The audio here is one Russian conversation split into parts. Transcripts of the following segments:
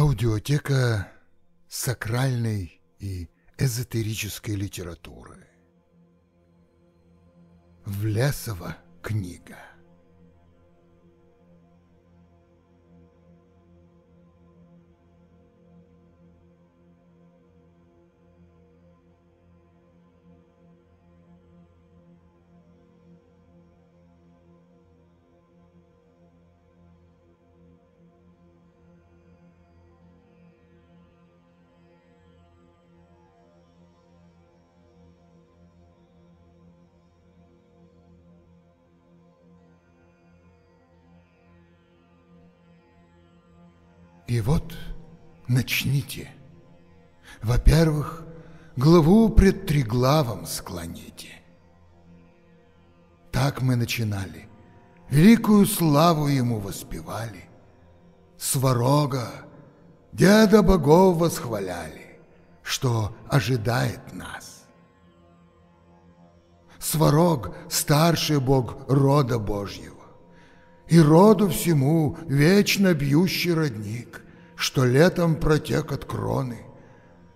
Аудиотека сакральной и эзотерической литературы. Влесова книга. И вот начните. Во-первых, главу пред триглавом склоните. Так мы начинали. Великую славу ему воспевали. Сварога, деда богов восхваляли, что ожидает нас. Сварог – старший бог рода Божьего и роду всему вечно бьющий родник, что летом протек от кроны,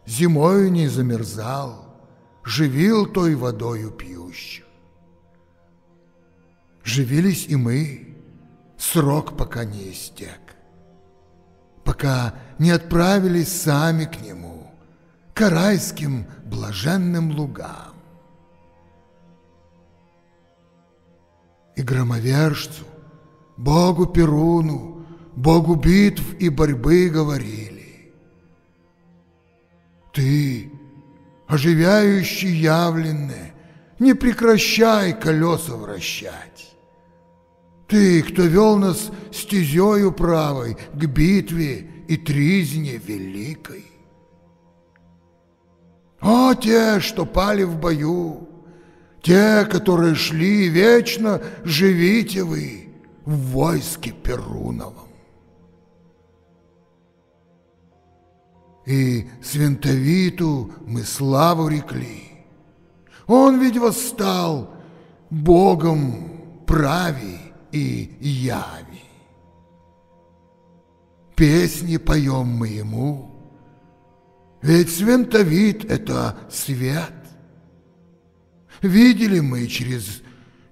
зимою не замерзал, живил той водою пьющих. Живились и мы, срок пока не истек, пока не отправились сами к нему, к райским блаженным лугам. И громовержцу, Богу Перуну, Богу битв и борьбы говорили. Ты, оживяющий явленное, не прекращай колеса вращать. Ты, кто вел нас стезею правой к битве и тризне великой. О, те, что пали в бою, те, которые шли, вечно живите вы в войске Перуновом. И Свинтовиту мы славу рекли. Он ведь восстал Богом прави и яви. Песни поем мы ему, ведь Свинтовит — это свет. Видели мы через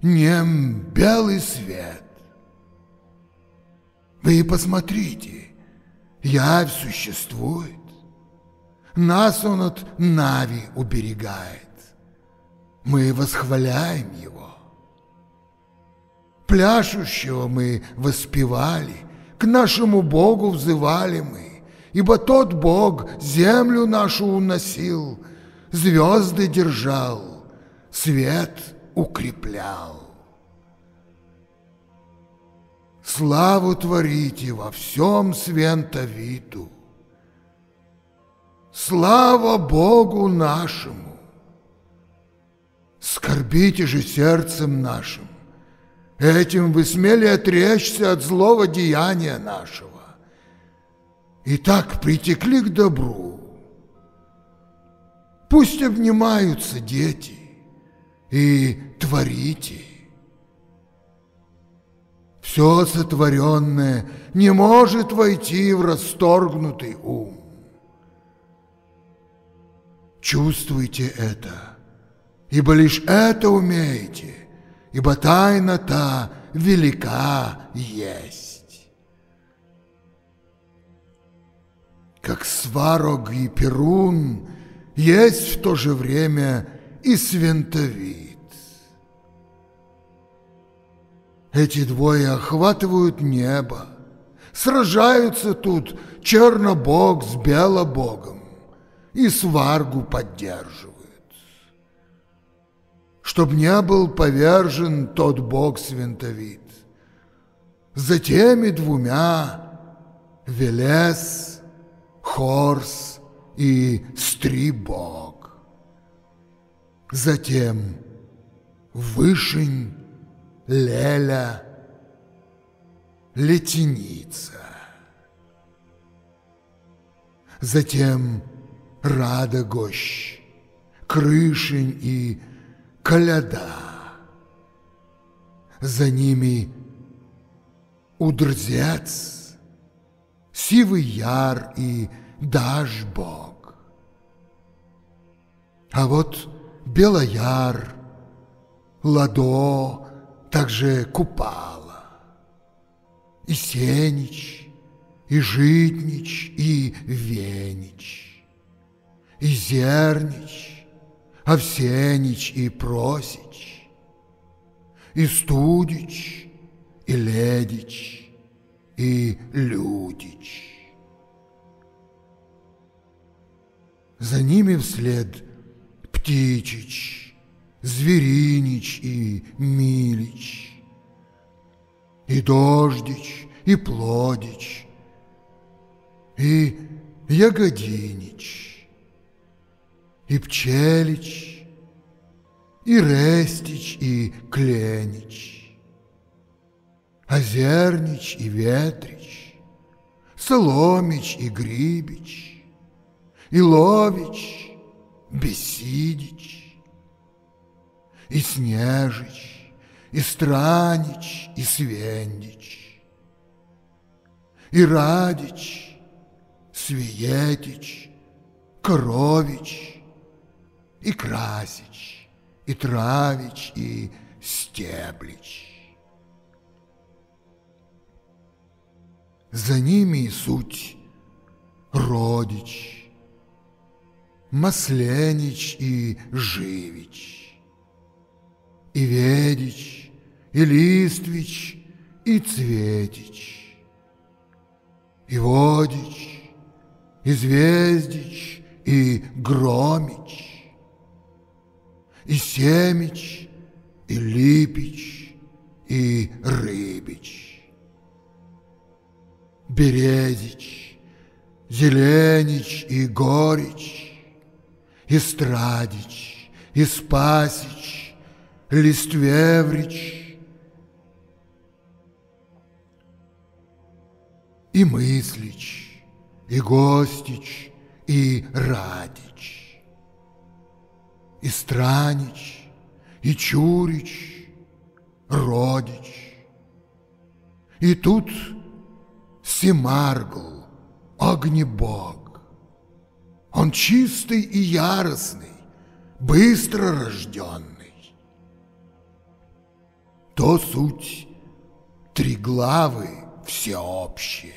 нем белый свет. Вы посмотрите, явь существует. Нас он от Нави уберегает. Мы восхваляем его. Пляшущего мы воспевали, к нашему Богу взывали мы, ибо тот Бог землю нашу уносил, звезды держал, свет укреплял. Славу творите во всем свентовиту. Слава Богу нашему! Скорбите же сердцем нашим, этим вы смели отречься от злого деяния нашего. И так притекли к добру. Пусть обнимаются дети и творите. Все сотворенное не может войти в расторгнутый ум. Чувствуйте это, ибо лишь это умеете, ибо тайна та велика есть. Как сварог и перун есть в то же время и свинтовит. Эти двое охватывают небо, сражаются тут чернобог с белобогом и сваргу поддерживают. Чтоб не был повержен тот бог свинтовит. За теми двумя Велес, Хорс и Стрибог. Затем Вышень Леля, Летеница. Затем Рада Гощ, Крышень и Коляда. За ними Удрзец, Сивый яр и дашь Бог. А вот Белояр, Ладо, также Купала, и Сенич, и Житнич, и Венич, и Зернич, Овсенич и Просич, и Студич, и Ледич, и Людич. За ними вслед Птичич, Зверинич и Милич, и Дождич, и Плодич, и Ягодинич, и Пчелич, и Рестич, и Кленич, Озернич и Ветрич, Соломич и Грибич, и Лович, Бесидич, и Снежич, и Странич, и Свендич, и Радич, Свиетич, Корович, и Красич, и Травич, и Стеблич. За ними и суть Родич, Масленич и Живич, и Ведич, и Листвич, и Цветич, и Водич, и Звездич, и Громич, и Семич, и Липич, и Рыбич. Березич, Зеленич и Горич, и Страдич, и Спасич, Листвеврич, и Мыслич, и Гостич, и Радич, и Странич, и Чурич, Родич. И тут Семаргл, огнебог. Он чистый и яростный, быстро рожденный. То суть три главы всеобщие.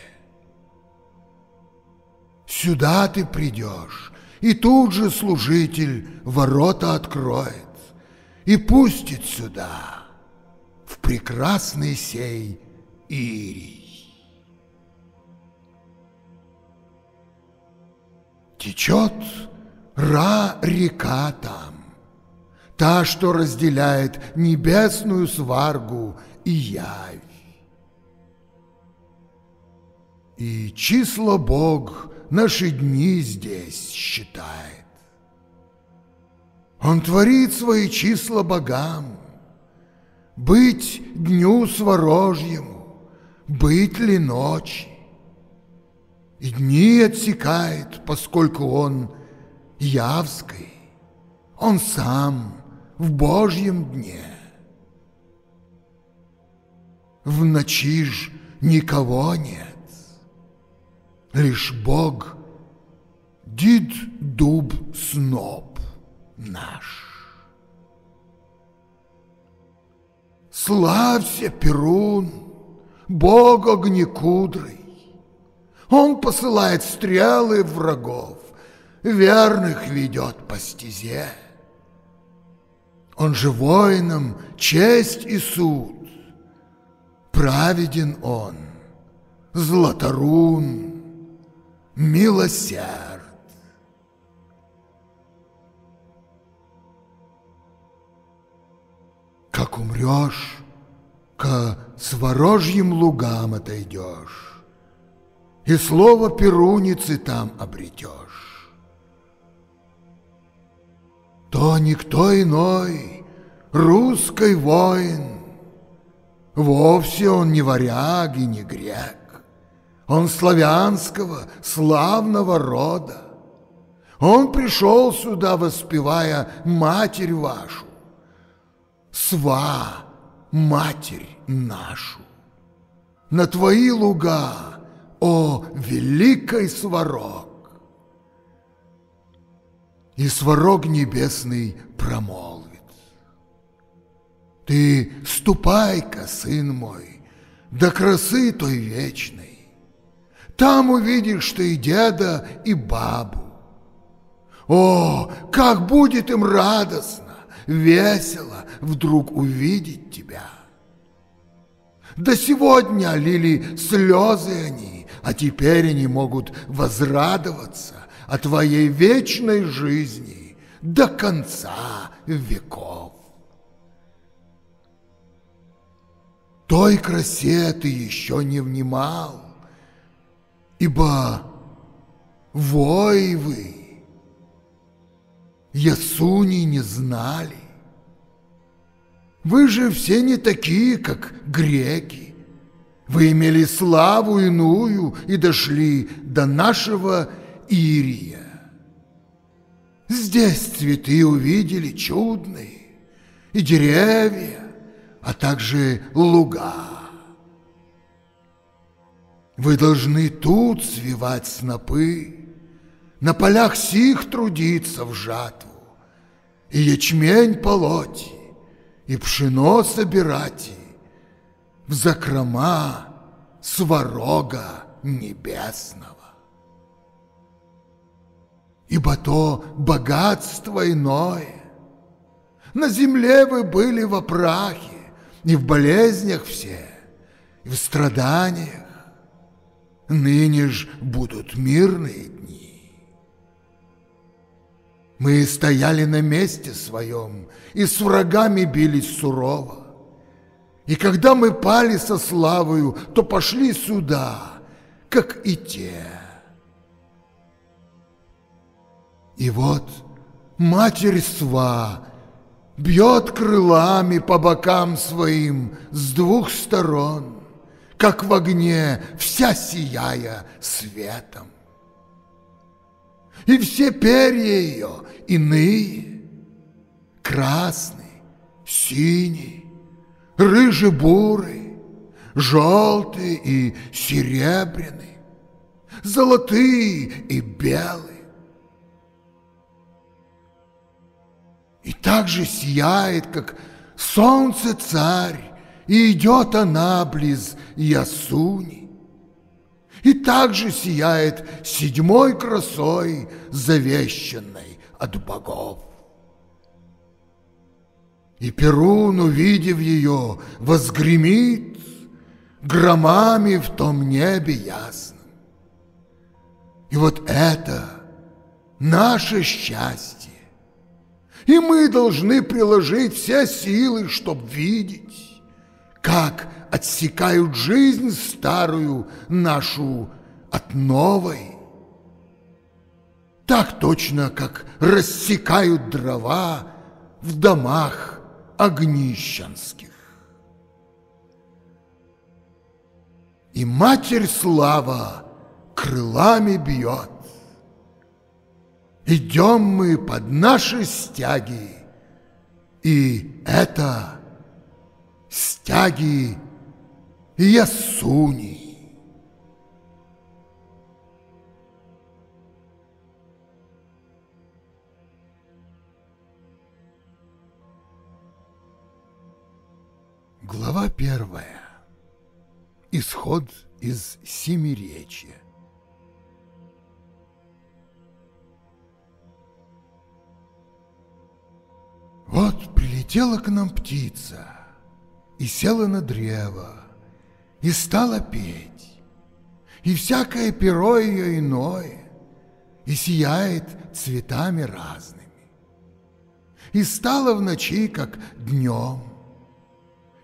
Сюда ты придешь, и тут же служитель ворота откроет и пустит сюда, в прекрасный сей Ирий. Течет Ра-река там, та, что разделяет небесную сваргу и явь. И число Бог наши дни здесь считает. Он творит свои числа богам, быть дню сворожьему, быть ли ночи и дни отсекает, поскольку он явский, он сам в Божьем дне. В ночи ж никого нет, лишь Бог, дид дуб сноб наш. Славься, Перун, Бог огнекудрый, он посылает стрелы врагов, верных ведет по стезе. Он же воинам честь и суд. Праведен он, златорун, милосерд. Как умрешь, к сворожьим лугам отойдешь, и слово перуницы там обретешь. То никто иной, русский воин, вовсе он не варяг и не грек, он славянского, славного рода. Он пришел сюда, воспевая матерь вашу, сва, матерь нашу. На твои луга о великой сварог. И сварог небесный промолвит. Ты ступай-ка, сын мой, до красы той вечной. Там увидишь ты и деда, и бабу. О, как будет им радостно, весело вдруг увидеть тебя. До сегодня лили слезы они, а теперь они могут возрадоваться о твоей вечной жизни до конца веков. Той красе ты еще не внимал, ибо воевы Ясуни не знали. Вы же все не такие, как греки. Вы имели славу иную и дошли до нашего Ирия. Здесь цветы увидели чудные, и деревья, а также луга. Вы должны тут свивать снопы, на полях сих трудиться в жатву, и ячмень полоть, и пшено собирать, в закрома сварога небесного. Ибо то богатство иное. На земле вы были в опрахе, и в болезнях все, и в страданиях. Ныне ж будут мирные дни. Мы стояли на месте своем и с врагами бились сурово. И когда мы пали со славою, то пошли сюда, как и те. И вот Матерь Сва бьет крылами по бокам своим с двух сторон, как в огне, вся сияя светом. И все перья ее иные, красный, синий, рыже-бурый, желтый и серебряный, золотые и белые. И также сияет, как солнце царь, и идет она близ Ясуни. И также сияет седьмой красой, завещанной от богов. И Перун, увидев ее, возгремит громами в том небе ясном. И вот это наше счастье. И мы должны приложить все силы, чтобы видеть, как отсекают жизнь старую нашу от новой. Так точно, как рассекают дрова в домах огнищенских. И Матерь Слава крылами бьет. Идем мы под наши стяги, и это стяги Ясуни. Глава первая. Исход из Семиречья. Вот прилетела к нам птица и села на древо, и стала петь, и всякое перо ее иное, и сияет цветами разными. И стала в ночи, как днем,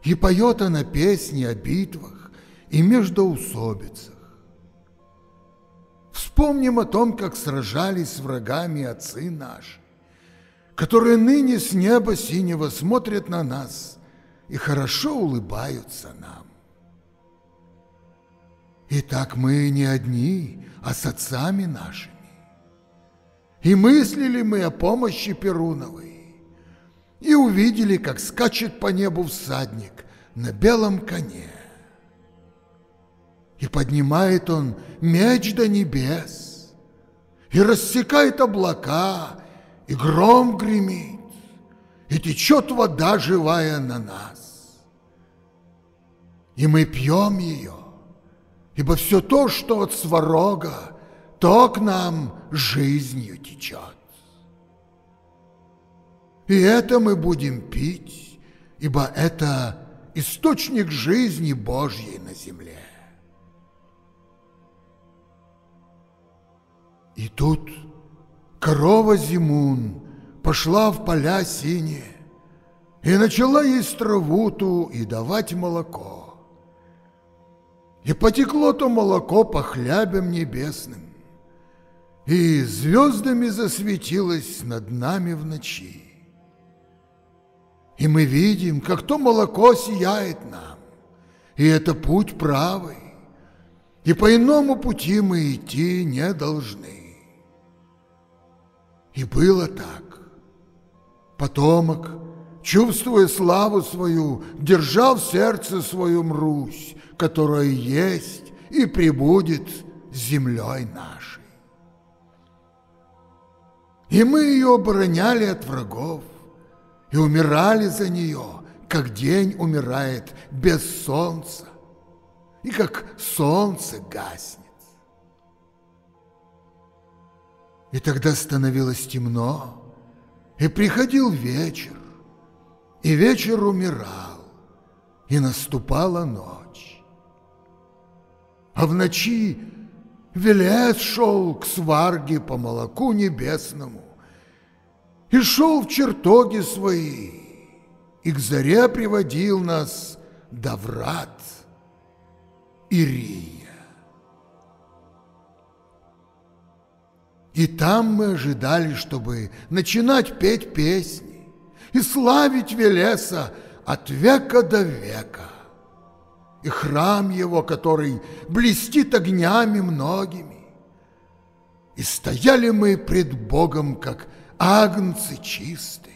и поет она песни о битвах и междоусобицах. Вспомним о том, как сражались с врагами отцы наши, которые ныне с неба синего смотрят на нас и хорошо улыбаются нам. Итак, мы не одни, а с отцами нашими. И мыслили мы о помощи Перуновой, и увидели, как скачет по небу всадник на белом коне. И поднимает он меч до небес, и рассекает облака, и гром гремит, и течет вода живая на нас. И мы пьем ее, ибо все то, что от сварога, то к нам жизнью течет. И это мы будем пить, ибо это источник жизни Божьей на земле. И тут корова Зимун пошла в поля синие и начала есть траву ту и давать молоко. И потекло то молоко по хлябям небесным, и звездами засветилось над нами в ночи. И мы видим, как то молоко сияет нам, и это путь правый, и по иному пути мы идти не должны. И было так. Потомок, чувствуя славу свою, держал в сердце своем Русь, которая есть и прибудет землей нашей. И мы ее обороняли от врагов, и умирали за нее, как день умирает без солнца, и как солнце гаснет. И тогда становилось темно, и приходил вечер, и вечер умирал, и наступала ночь. А в ночи Велес шел к сварге по молоку небесному и шел в чертоги свои, и к заре приводил нас до врат Ирии. И там мы ожидали, чтобы начинать петь песни и славить Велеса от века до века. И храм его, который блестит огнями многими. И стояли мы пред Богом, как агнцы чистые.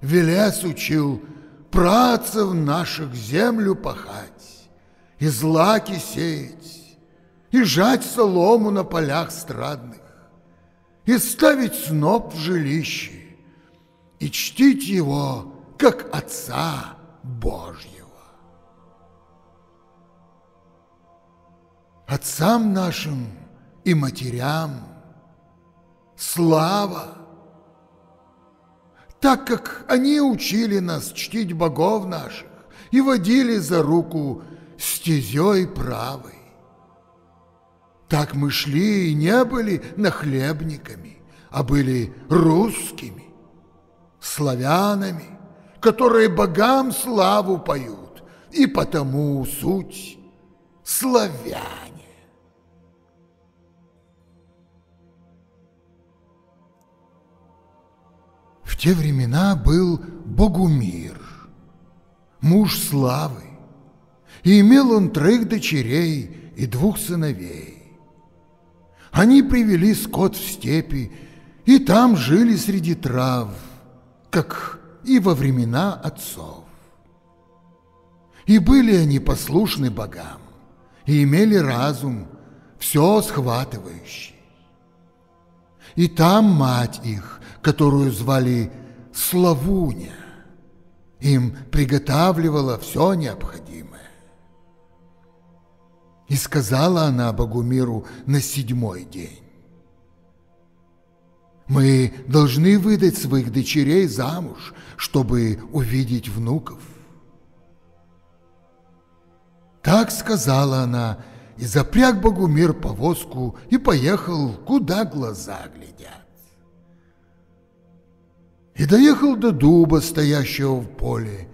Велес учил працев наших землю пахать и злаки сеять, и жать солому на полях страдных, и ставить сноп в жилище, и чтить его, как Отца Божьего. Отцам нашим и матерям слава, так как они учили нас чтить богов наших и водили за руку стезей правой. Так мы шли и не были нахлебниками, а были русскими, славянами, которые богам славу поют, и потому суть славяне. Те времена был Богумир, муж славы, и имел он трех дочерей и двух сыновей. Они привели скот в степи, и там жили среди трав, как и во времена отцов. И были они послушны богам, и имели разум, все схватывающий. И там мать их, которую звали Славуня, им приготавливала все необходимое. И сказала она Богумиру на седьмой день. Мы должны выдать своих дочерей замуж, чтобы увидеть внуков. Так сказала она, и запряг Богумир повозку и поехал, куда глаза глядят. И доехал до дуба, стоящего в поле,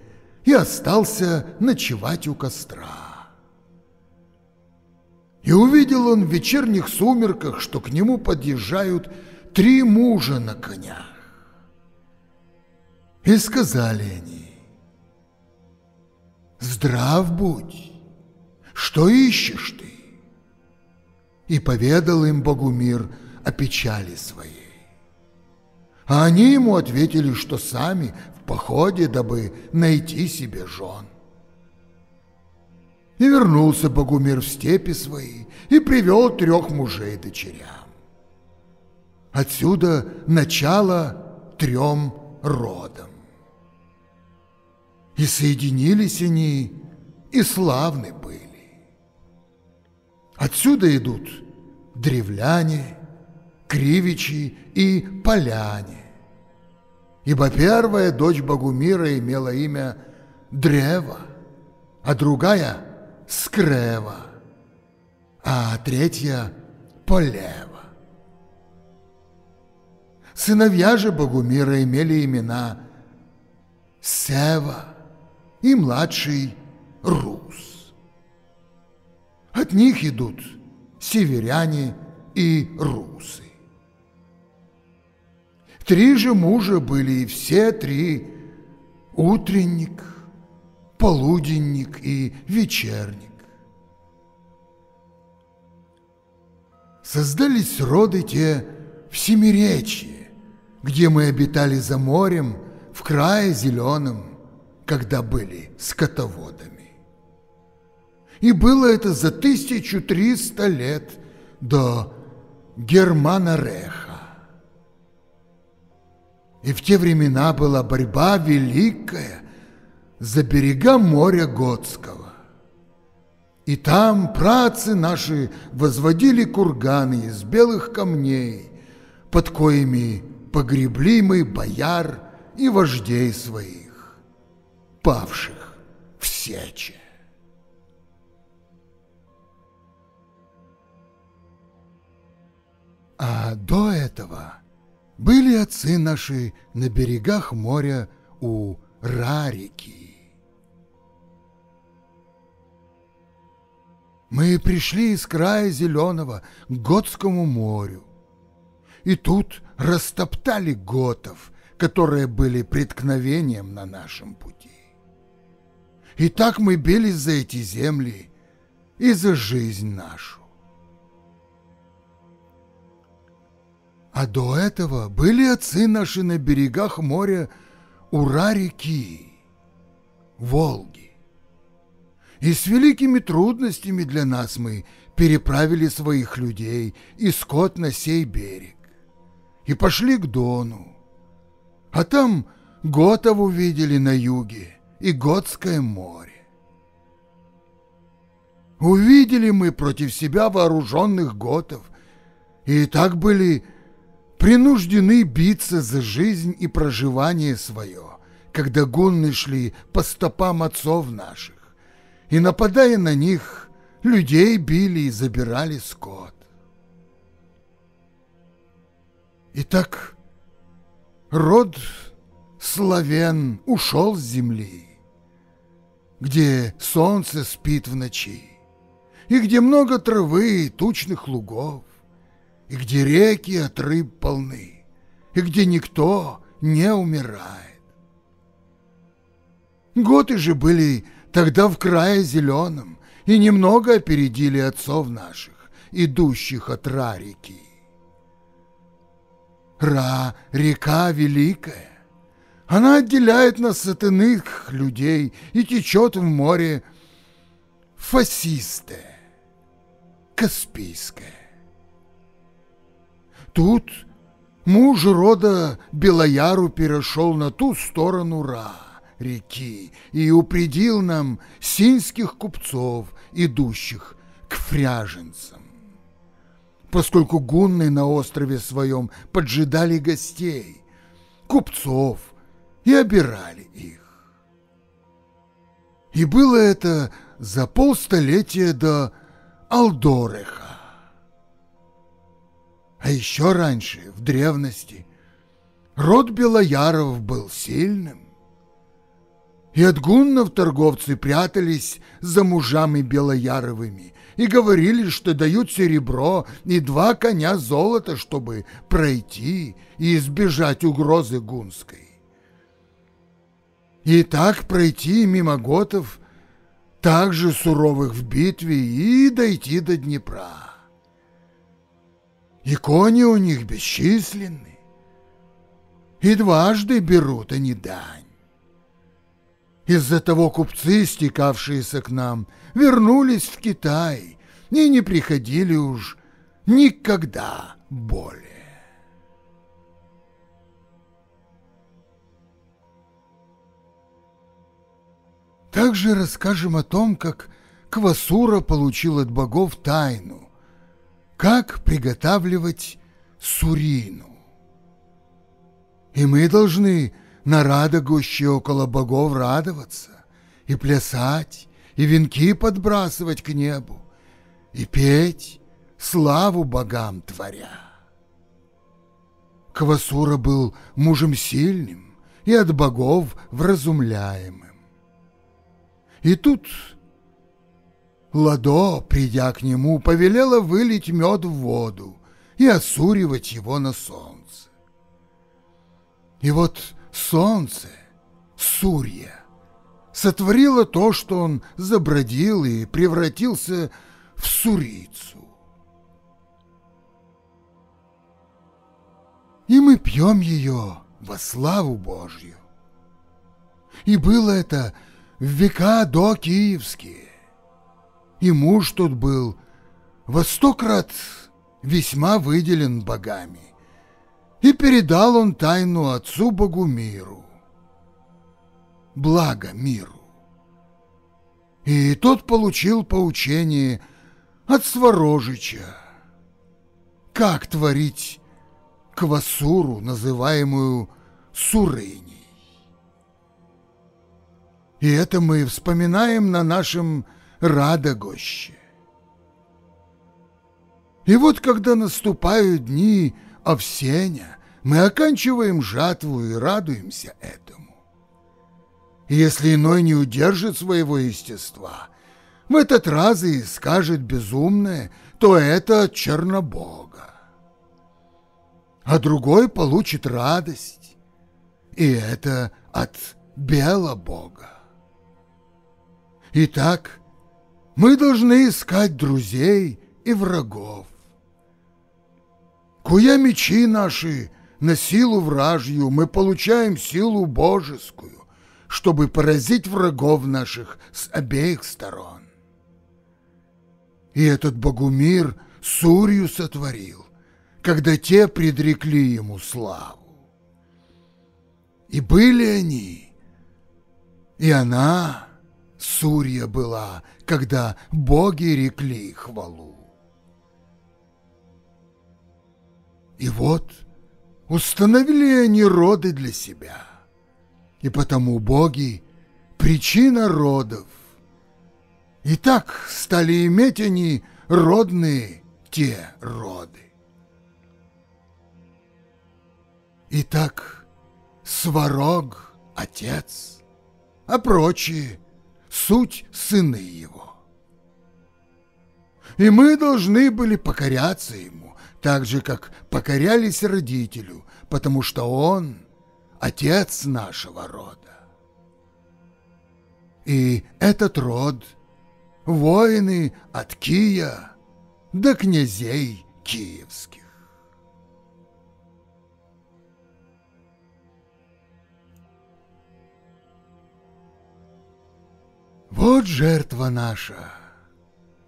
и остался ночевать у костра. И увидел он в вечерних сумерках, что к нему подъезжают три мужа на конях. И сказали они, «Здрав будь, что ищешь ты?» И поведал им Богумир о печали своей. А они ему ответили, что сами в походе, дабы найти себе жен. И вернулся Богумир в степи свои и привел трех мужей дочерям. Отсюда начало трем родам. И соединились они, и славны были. Отсюда идут древляне, кривичи и поляне. Ибо первая дочь Богумира имела имя Древа, а другая — Скрева, а третья — Полева. Сыновья же Богумира имели имена Сева и младший Рус. От них идут северяне и русы. Три же мужа были, и все три – утренник, полуденник и вечерник. Создались роды те в Семиречье, где мы обитали за морем, в крае зеленом, когда были скотоводами. И было это за 1300 лет до Германа Реха. И в те времена была борьба великая за берега моря Готского. И там працы наши возводили курганы из белых камней, под коими погребли мы бояр и вождей своих, павших в сече. А до этого были отцы наши на берегах моря у Рарики. Мы пришли из края зеленого к Готскому морю, и тут растоптали готов, которые были преткновением на нашем пути. И так мы бились за эти земли и за жизнь нашу. А до этого были отцы наши на берегах моря Ура-реки, Волги. И с великими трудностями для нас мы переправили своих людей и скот на сей берег. И пошли к Дону. А там Готов увидели на юге и Готское море. Увидели мы против себя вооруженных готов, и так были принуждены биться за жизнь и проживание свое, когда гунны шли по стопам отцов наших, и, нападая на них, людей били и забирали скот. Итак, род славян ушел с земли, где солнце спит в ночи, и где много травы и тучных лугов, и где реки от рыб полны, и где никто не умирает. Готы же были тогда в крае зеленом и немного опередили отцов наших, идущих от Ра-реки. Ра — река великая, она отделяет нас от иных людей и течет в море Фасистое, Каспийское. Тут муж рода Белояру перешел на ту сторону Ра, реки, и упредил нам синских купцов, идущих к фряженцам. Поскольку гунны на острове своем поджидали гостей, купцов, и обирали их. И было это за полстолетия до Алдореха. А еще раньше, в древности, род Белояров был сильным. И от гуннов торговцы прятались за мужами Белояровыми и говорили, что дают серебро и два коня золота, чтобы пройти и избежать угрозы гунской. И так пройти мимо готов, также суровых в битве, и дойти до Днепра и кони у них бесчисленны, и дважды берут они дань. Из-за того купцы, стекавшиеся к нам, вернулись в Китай и не приходили уж никогда более. Также расскажем о том, как Квасура получил от богов тайну, как приготавливать сурину. И мы должны на радогуще около богов радоваться, и плясать, и венки подбрасывать к небу, и петь, славу богам творя. Квасура был мужем сильным и от богов вразумляемым. И тут Ладо, придя к нему, повелела вылить мед в воду и осуривать его на солнце. И вот солнце, Сурья, сотворило то, что он забродил и превратился в сурицу. И мы пьем ее во славу Божью. И было это в века до киевские. И муж тут был во сто крат весьма выделен богами. И передал он тайну отцу Богу миру. Благо миру. И тот получил поучение от Сворожича. Как творить квасуру, называемую Сурыней. И это мы вспоминаем на нашем Радогоще. И вот когда наступают дни овсеня, мы оканчиваем жатву и радуемся этому. Если иной не удержит своего естества, в этот раз и скажет безумное, то это от Чернобога. А другой получит радость, и это от Белобога. Итак, мы должны искать друзей и врагов. Куя мечи наши на силу вражью, мы получаем силу божескую, чтобы поразить врагов наших с обеих сторон. И этот Богумир Сурью сотворил, когда те предрекли ему славу. И были они, и она, Сурья была, когда боги рекли хвалу. И вот установили они роды для себя, и потому боги — причина родов. И так стали иметь они родные те роды. Итак, Сварог — отец, а прочие — суть сыны его. И мы должны были покоряться ему, так же, как покорялись родителю, потому что он — отец нашего рода. И этот род — воины от Кия до князей киевских. Вот жертва наша.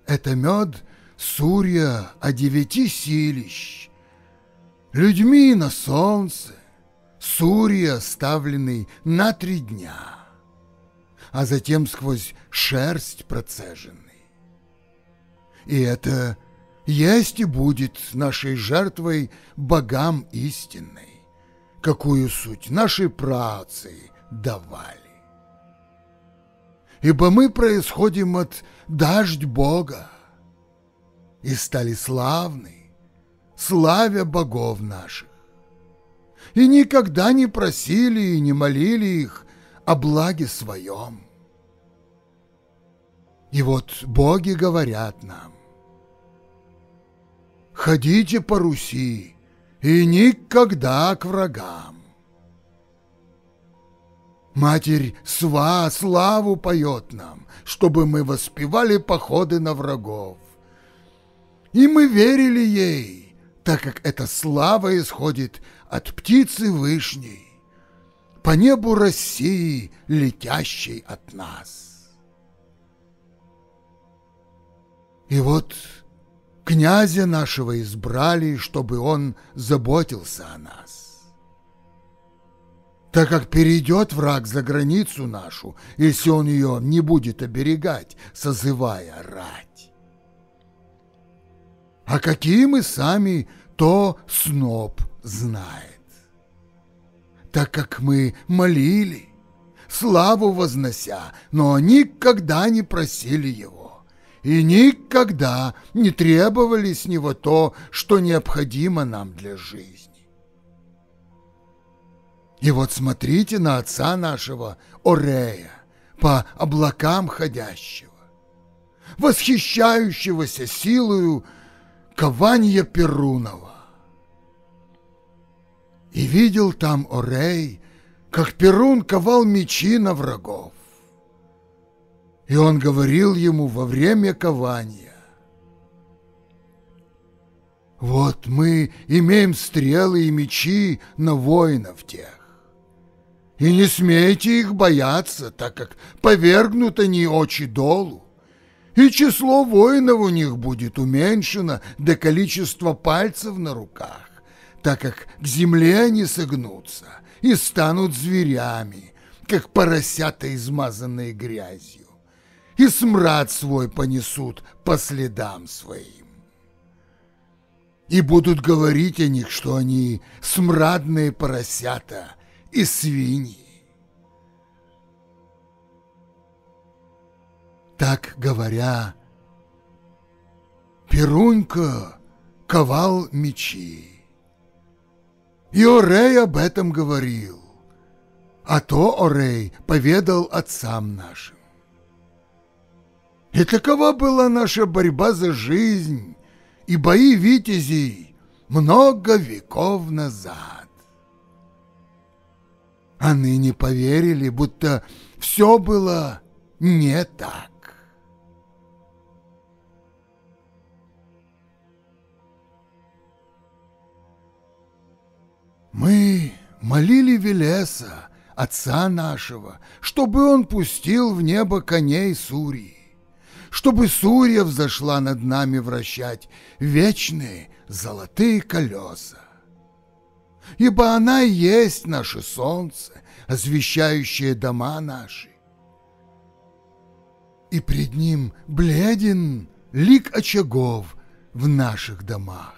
Это мед Сурья о девяти силищ, Людьми на солнце, Сурья, ставленный на три дня, А затем сквозь шерсть процеженный. И это есть и будет нашей жертвой богам истинной, Какую суть наши праотцы давали. Ибо мы происходим от дождь Бога, и стали славны, славя богов наших. И никогда не просили и не молили их о благе своем. И вот боги говорят нам, «Ходите по Руси и никогда к врагам». Матерь Сва славу поет нам, чтобы мы воспевали походы на врагов. И мы верили ей, так как эта слава исходит от птицы вышней, по небу России, летящей от нас. И вот князя нашего избрали, чтобы он заботился о нас. Так как перейдет враг за границу нашу, если он ее не будет оберегать, созывая рать. А какие мы сами, то сноп знает так как мы молили, славу вознося, но никогда не просили Его и никогда не требовали с Него то, что необходимо нам для жизни. И вот смотрите на отца нашего Орея, по облакам ходящего, восхищающегося силою Каванья Перунова и видел там Орей, как Перун ковал мечи на врагов. И он говорил ему во время кования. Вот мы имеем стрелы и мечи на воинов тех. И не смейте их бояться, так как повергнут они очи долу, и число воинов у них будет уменьшено до количества пальцев на руках так как к земле они согнутся и станут зверями, как поросята, измазанные грязью, и смрад свой понесут по следам своим. И будут говорить о них, что они смрадные поросята и свиньи. Так говоря, Перунька ковал мечи. И Орей об этом говорил. А то Орей поведал отцам нашим. И такова была наша борьба за жизнь и бои витязей много веков назад. А ныне поверили, будто все было не так. Мы молили Велеса, отца нашего, чтобы он пустил в небо коней Сурии, чтобы Сурья взошла над нами вращать вечные золотые колеса. Ибо она и есть наше солнце, освещающее дома наши. И пред ним бледен лик очагов в наших домах.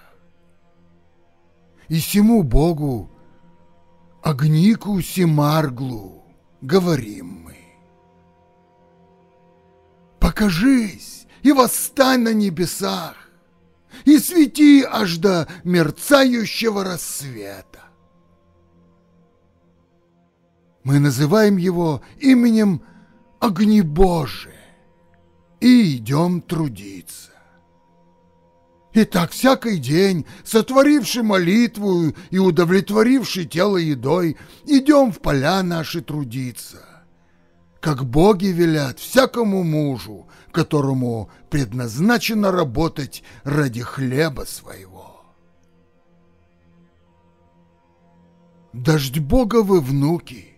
И сему Богу, огнику Симарглу, говорим мы. Покажись и восстань на небесах, и свети аж до мерцающего рассвета. Мы называем его именем Огнебожие и идем трудиться. И так всякий день, сотворивший молитву и удовлетворивший тело едой, идем в поля наши трудиться. Как боги велят всякому мужу, которому предназначено работать ради хлеба своего. Дождь Боговы внуки,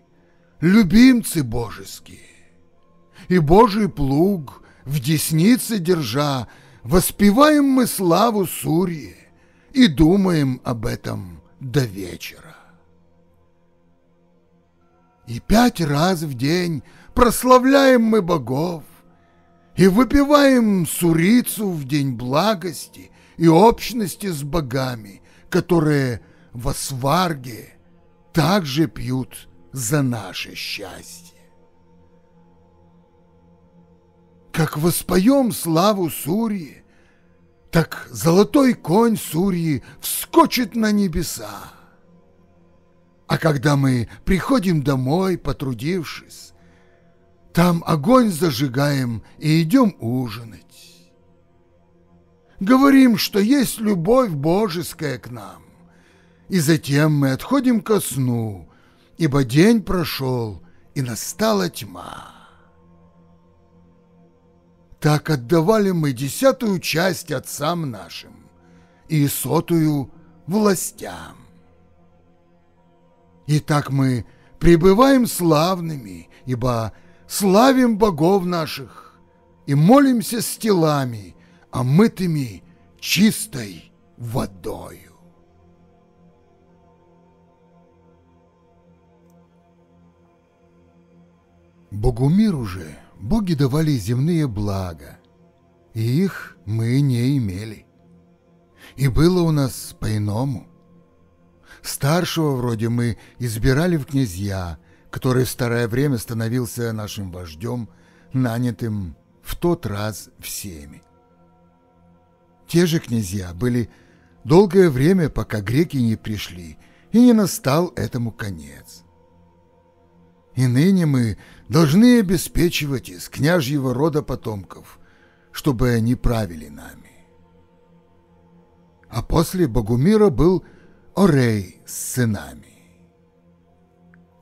любимцы божеские, и Божий плуг в деснице держа воспеваем мы славу Сурьи и думаем об этом до вечера. И пять раз в день прославляем мы богов и выпиваем сурицу в день благости и общности с богами, которые во сварге также пьют за наше счастье. Как воспоем славу Сурьи, так золотой конь Сурьи вскочит на небеса. А когда мы приходим домой, потрудившись, там огонь зажигаем и идем ужинать. Говорим, что есть любовь божеская к нам, и затем мы отходим ко сну, ибо день прошел, и настала тьма. Так отдавали мы десятую часть отцам нашим и сотую властям. И так мы пребываем славными, ибо славим богов наших и молимся с телами, омытыми чистой водою. Богумиру же боги давали земные блага, и их мы не имели. И было у нас по-иному. Старшего вроде мы избирали в князья, который в старое время становился нашим вождем, нанятым в тот раз всеми. Те же князья были долгое время, пока греки не пришли, и не настал этому конец. И ныне мы должны обеспечивать из княжьего рода потомков, чтобы они правили нами. А после Богумира был Орей с сынами.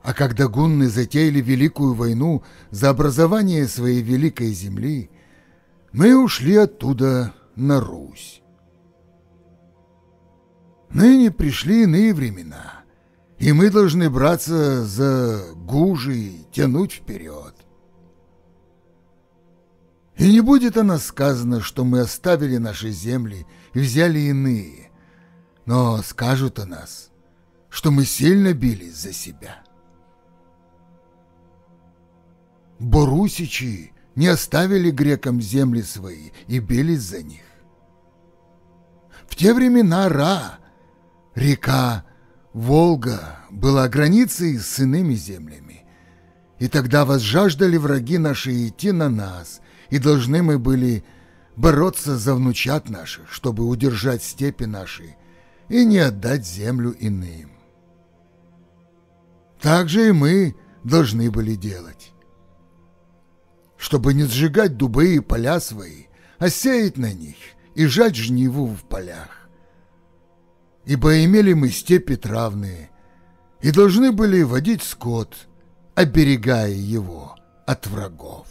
А когда гунны затеяли великую войну за образование своей великой земли, мы ушли оттуда на Русь. Ныне пришли иные времена — и мы должны браться за гужи и тянуть вперед. И не будет о нас сказано, что мы оставили наши земли и взяли иные, но скажут о нас, что мы сильно бились за себя. Борусичи не оставили грекам земли свои и бились за них. В те времена Ра, река Волга была границей с иными землями, и тогда возжаждали враги наши идти на нас, и должны мы были бороться за внучат наших, чтобы удержать степи наши и не отдать землю иным. Так же и мы должны были делать. Чтобы не сжигать дубы и поля свои, а сеять на них и жать жниву в полях ибо имели мы степи травные и должны были водить скот, оберегая его от врагов.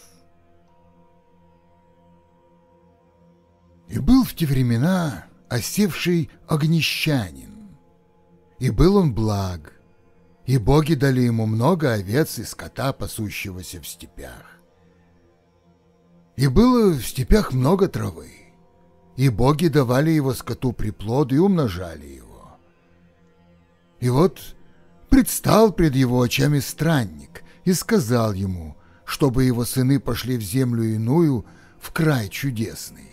И был в те времена осевший огнещанин, и был он благ, и боги дали ему много овец и скота, пасущегося в степях. И было в степях много травы, и боги давали его скоту приплод и умножали его. И вот предстал пред его очами странник и сказал ему, чтобы его сыны пошли в землю иную, в край чудесный,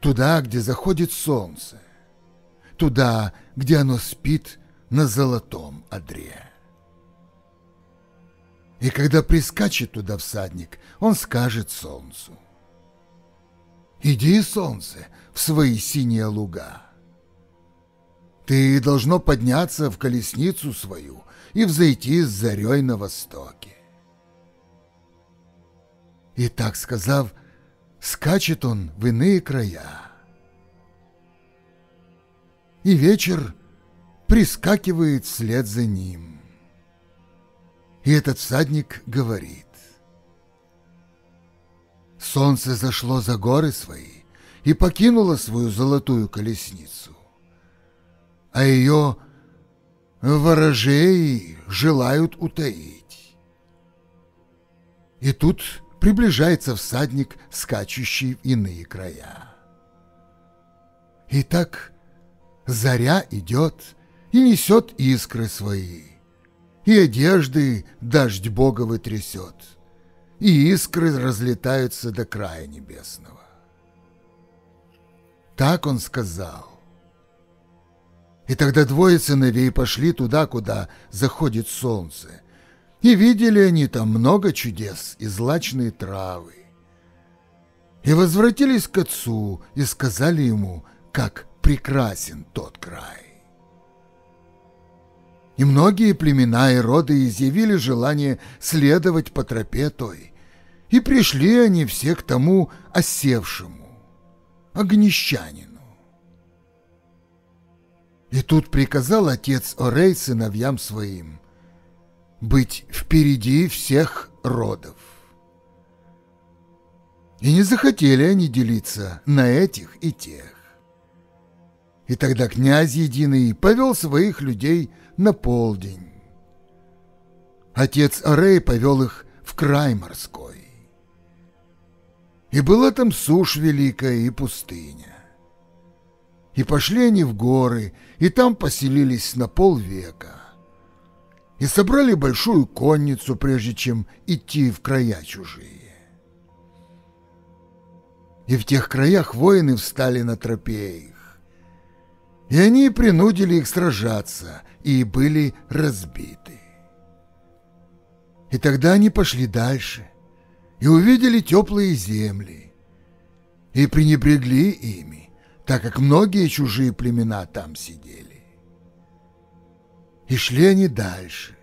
туда, где заходит солнце, туда, где оно спит на золотом одре. И когда прискачет туда всадник, он скажет солнцу — Иди, солнце, в свои синие луга. Ты должно подняться в колесницу свою и взойти с зарей на востоке. И так сказав, скачет он в иные края. И вечер прискакивает вслед за ним. И этот всадник говорит, Солнце зашло за горы свои и покинуло свою золотую колесницу. А ее ворожеи желают утаить. И тут приближается всадник, скачущий в иные края. Итак, заря идет и несет искры свои, и одежды дождь Бога вытрясет — и искры разлетаются до края небесного. Так он сказал. И тогда двое сыновей пошли туда, куда заходит солнце, и видели они там много чудес и злачные травы. И возвратились к отцу и сказали ему, как прекрасен тот край. И многие племена и роды изъявили желание следовать по тропе той, и пришли они все к тому осевшему, огнещанину. И тут приказал отец Орей сыновьям своим быть впереди всех родов. И не захотели они делиться на этих и тех. И тогда князь Единый повел своих людей на полдень. отец Арей повел их в край морской. И была там сушь великая и пустыня. И пошли они в горы, и там поселились на полвека. И собрали большую конницу, прежде чем идти в края чужие. И в тех краях воины встали на тропе их. И они принудили их сражаться, и были разбиты. И тогда они пошли дальше, и увидели теплые земли, и пренебрегли ими, так как многие чужие племена там сидели. И шли они дальше.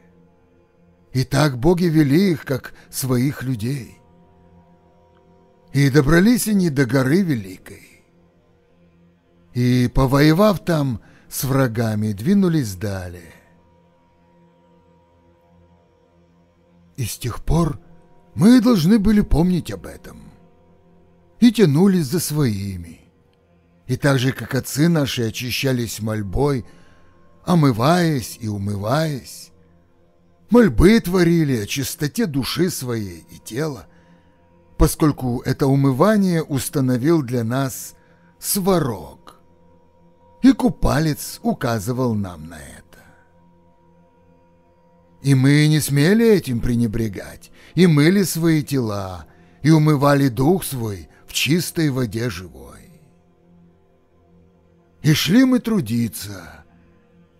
И так боги вели их, как своих людей. И добрались они до горы Великой. И, повоевав там с врагами, двинулись далее. И с тех пор мы должны были помнить об этом. И тянулись за своими. И так же, как отцы наши очищались мольбой, омываясь и умываясь, мольбы творили о чистоте души своей и тела, поскольку это умывание установил для нас сварог, и купалец указывал нам на это. И мы не смели этим пренебрегать, и мыли свои тела, и умывали дух свой в чистой воде живой. И шли мы трудиться,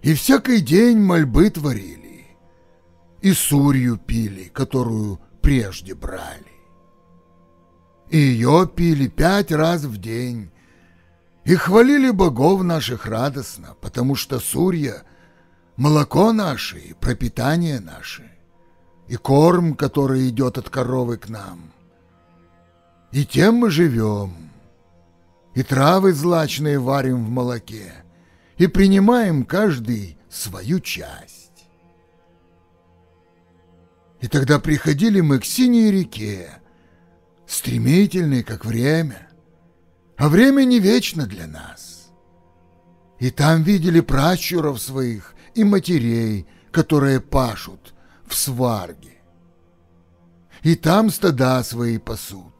и всякий день мольбы творили, и сурью пили, которую прежде брали и ее пили пять раз в день, и хвалили богов наших радостно, потому что Сурья — молоко наше и пропитание наше, и корм, который идет от коровы к нам. И тем мы живем, и травы злачные варим в молоке, и принимаем каждый свою часть. И тогда приходили мы к синей реке, стремительный, как время, а время не вечно для нас. И там видели пращуров своих и матерей, которые пашут в сварге. И там стада свои пасут.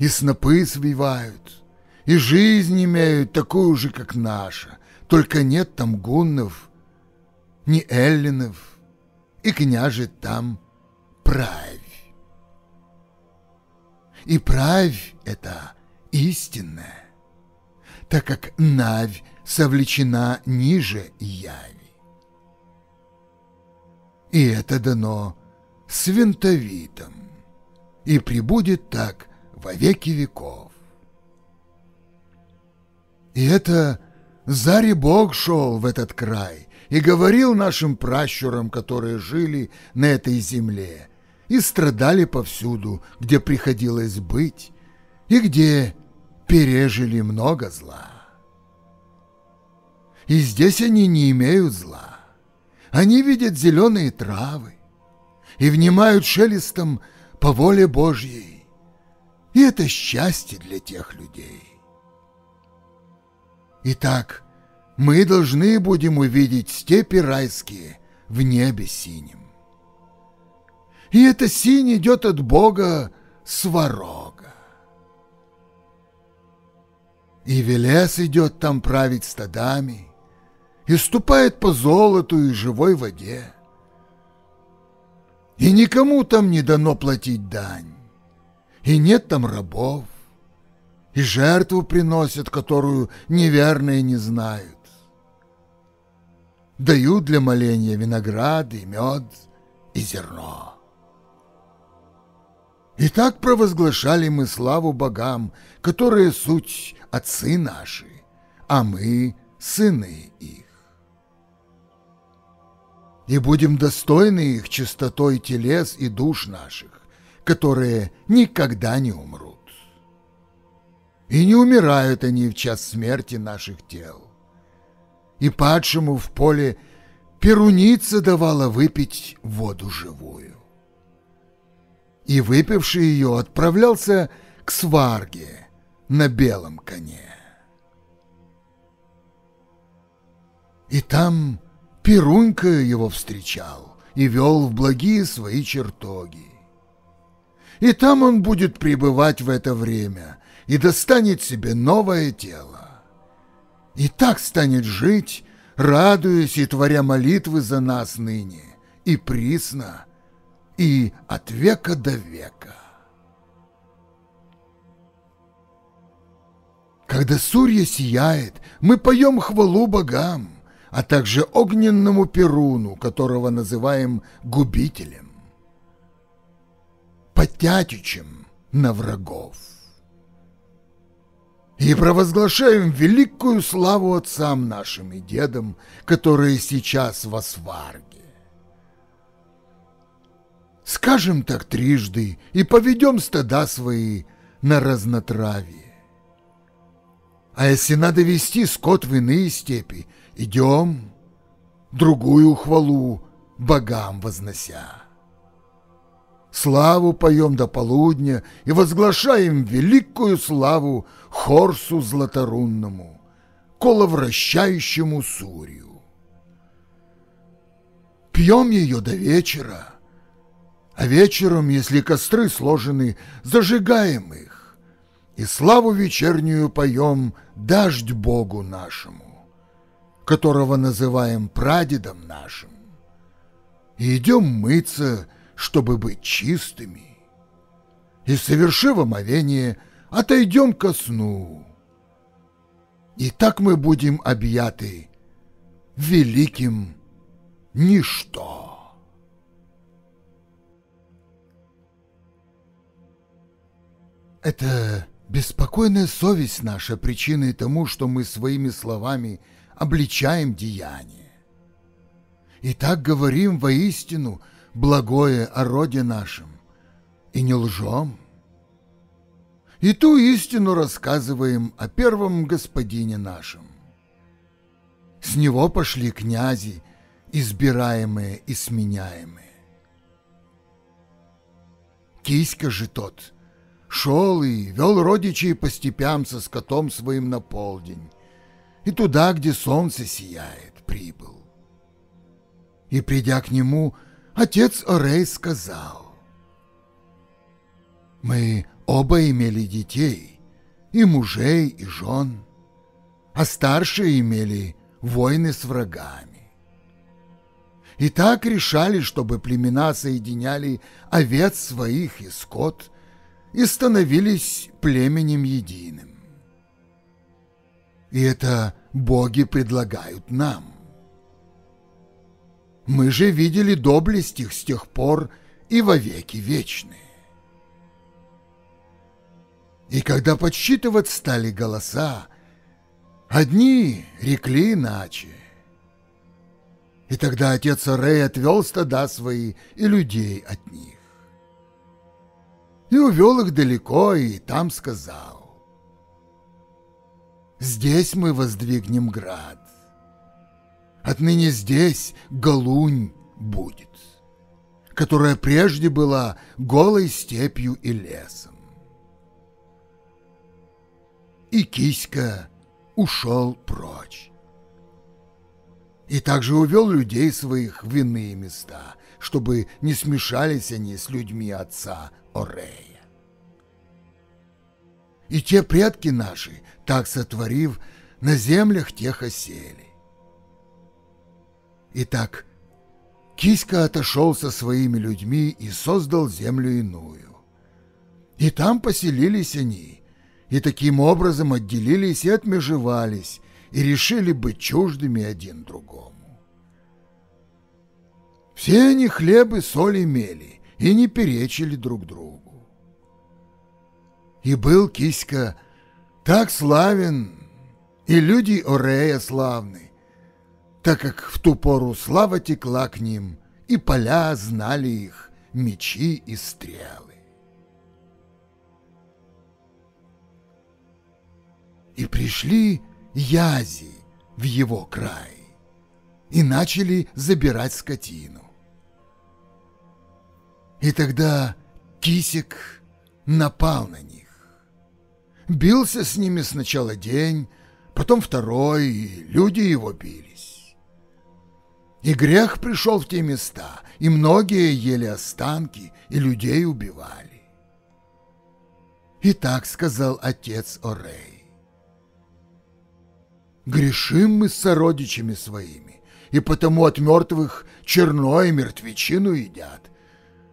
И снопы свивают, и жизнь имеют такую же, как наша, только нет там гуннов, ни эллинов, и княжит там правь. И правь это истинная, так как навь совлечена ниже яви. И это дано свинтовитом, и прибудет так во веки веков. И это Заре Бог шел в этот край и говорил нашим пращурам, которые жили на этой земле, и страдали повсюду, где приходилось быть, и где пережили много зла. И здесь они не имеют зла. Они видят зеленые травы и внимают шелестом по воле Божьей. И это счастье для тех людей. Итак, мы должны будем увидеть степи райские в небе синем. И эта синь идет от Бога Сварога. И Велес идет там править стадами, и ступает по золоту и живой воде. И никому там не дано платить дань, и нет там рабов, и жертву приносят, которую неверные не знают. Дают для моления виноград и мед и зерно. И так провозглашали мы славу богам, которые суть отцы наши, а мы сыны их. И будем достойны их чистотой телес и душ наших, которые никогда не умрут. И не умирают они в час смерти наших тел. И падшему в поле перуница давала выпить воду живую и, выпивший ее, отправлялся к сварге на белом коне. И там Перунька его встречал и вел в благие свои чертоги. И там он будет пребывать в это время и достанет себе новое тело. И так станет жить, радуясь и творя молитвы за нас ныне, и присно, и от века до века. Когда Сурья сияет, мы поем хвалу богам, а также огненному Перуну, которого называем губителем, потятичем на врагов. И провозглашаем великую славу отцам нашим и дедам, которые сейчас в Асварге. Скажем так трижды и поведем стада свои на разнотравие. А если надо вести скот в иные степи, идем, другую хвалу богам вознося. Славу поем до полудня и возглашаем великую славу Хорсу Златорунному, коловращающему Сурью. Пьем ее до вечера, а вечером, если костры сложены, зажигаем их и славу вечернюю поем дождь Богу нашему, которого называем прадедом нашим. И идем мыться, чтобы быть чистыми, и, совершив омовение, отойдем ко сну. И так мы будем объяты великим ничто. Это Беспокойная совесть наша причиной тому, что мы своими словами обличаем деяние. И так говорим воистину благое о роде нашем, и не лжем. И ту истину рассказываем о первом господине нашем. С него пошли князи, избираемые и сменяемые. Киська же тот — шел и вел родичей по степям со скотом своим на полдень, и туда, где солнце сияет, прибыл. И, придя к нему, отец Орей сказал, «Мы оба имели детей, и мужей, и жен, а старшие имели войны с врагами. И так решали, чтобы племена соединяли овец своих и скот, и становились племенем единым. И это боги предлагают нам. Мы же видели доблесть их с тех пор и вовеки вечные. И когда подсчитывать стали голоса, одни рекли иначе. И тогда отец Арей отвел стада свои и людей от них и увел их далеко, и там сказал. «Здесь мы воздвигнем град. Отныне здесь Голунь будет, которая прежде была голой степью и лесом». И Киська ушел прочь. И также увел людей своих в иные места, чтобы не смешались они с людьми отца Орея. И те предки наши, так сотворив, на землях тех осели. Итак, Киська отошел со своими людьми и создал землю иную. И там поселились они, и таким образом отделились и отмежевались, и решили быть чуждыми один другому. Все они хлеб и соль имели, и не перечили друг другу. И был Киська так славен, и люди Орея славны, так как в ту пору слава текла к ним, и поля знали их, мечи и стрелы. И пришли язи в его край и начали забирать скотину. И тогда Кисик напал на них. Бился с ними сначала день, потом второй, и люди его бились. И грех пришел в те места, и многие ели останки, и людей убивали. И так сказал отец Орей. Грешим мы с сородичами своими, и потому от мертвых черно мертвечину едят,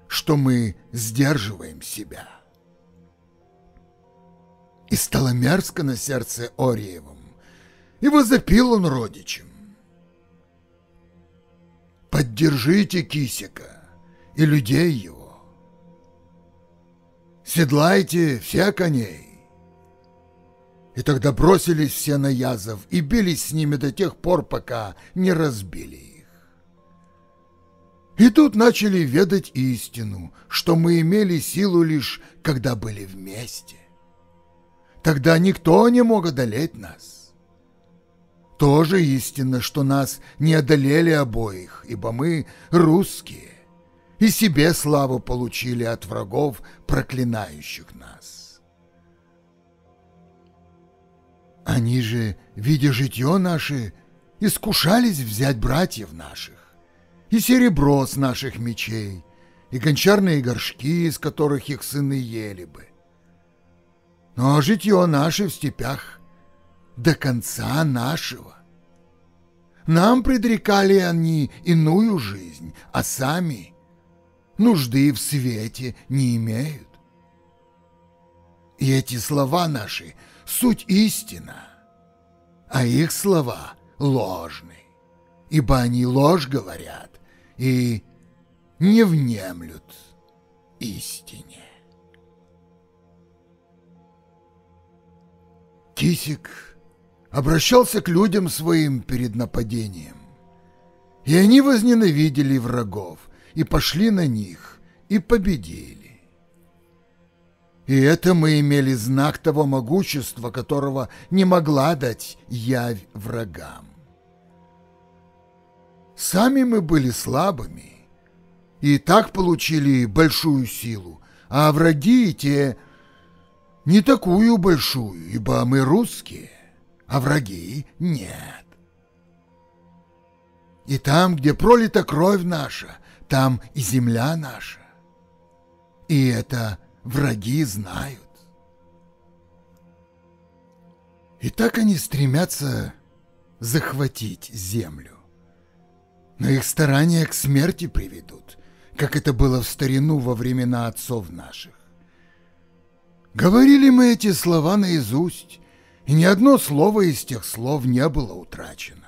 что мы сдерживаем себя. И стало мерзко на сердце Ориевом, и возопил он родичам. Поддержите Кисика и людей его. Седлайте все коней. И тогда бросились все на язов и бились с ними до тех пор, пока не разбили их. И тут начали ведать истину, что мы имели силу лишь, когда были вместе. Тогда никто не мог одолеть нас. Тоже истина, что нас не одолели обоих, ибо мы русские, и себе славу получили от врагов, проклинающих нас. Они же, видя житье наше, искушались взять братьев наших, и серебро с наших мечей, и гончарные горшки, из которых их сыны ели бы. Но житье наше в степях до конца нашего. Нам предрекали они иную жизнь, а сами нужды в свете не имеют. И эти слова наши — суть истина, а их слова ложны, ибо они ложь говорят и не внемлют истине. Кисик обращался к людям своим перед нападением. И они возненавидели врагов, и пошли на них, и победили. И это мы имели знак того могущества, которого не могла дать явь врагам. Сами мы были слабыми, и так получили большую силу, а враги те не такую большую, ибо мы русские, а враги нет. И там, где пролита кровь наша, там и земля наша. И это враги знают. И так они стремятся захватить землю. Но их старания к смерти приведут, как это было в старину во времена отцов наших. Говорили мы эти слова наизусть, и ни одно слово из тех слов не было утрачено.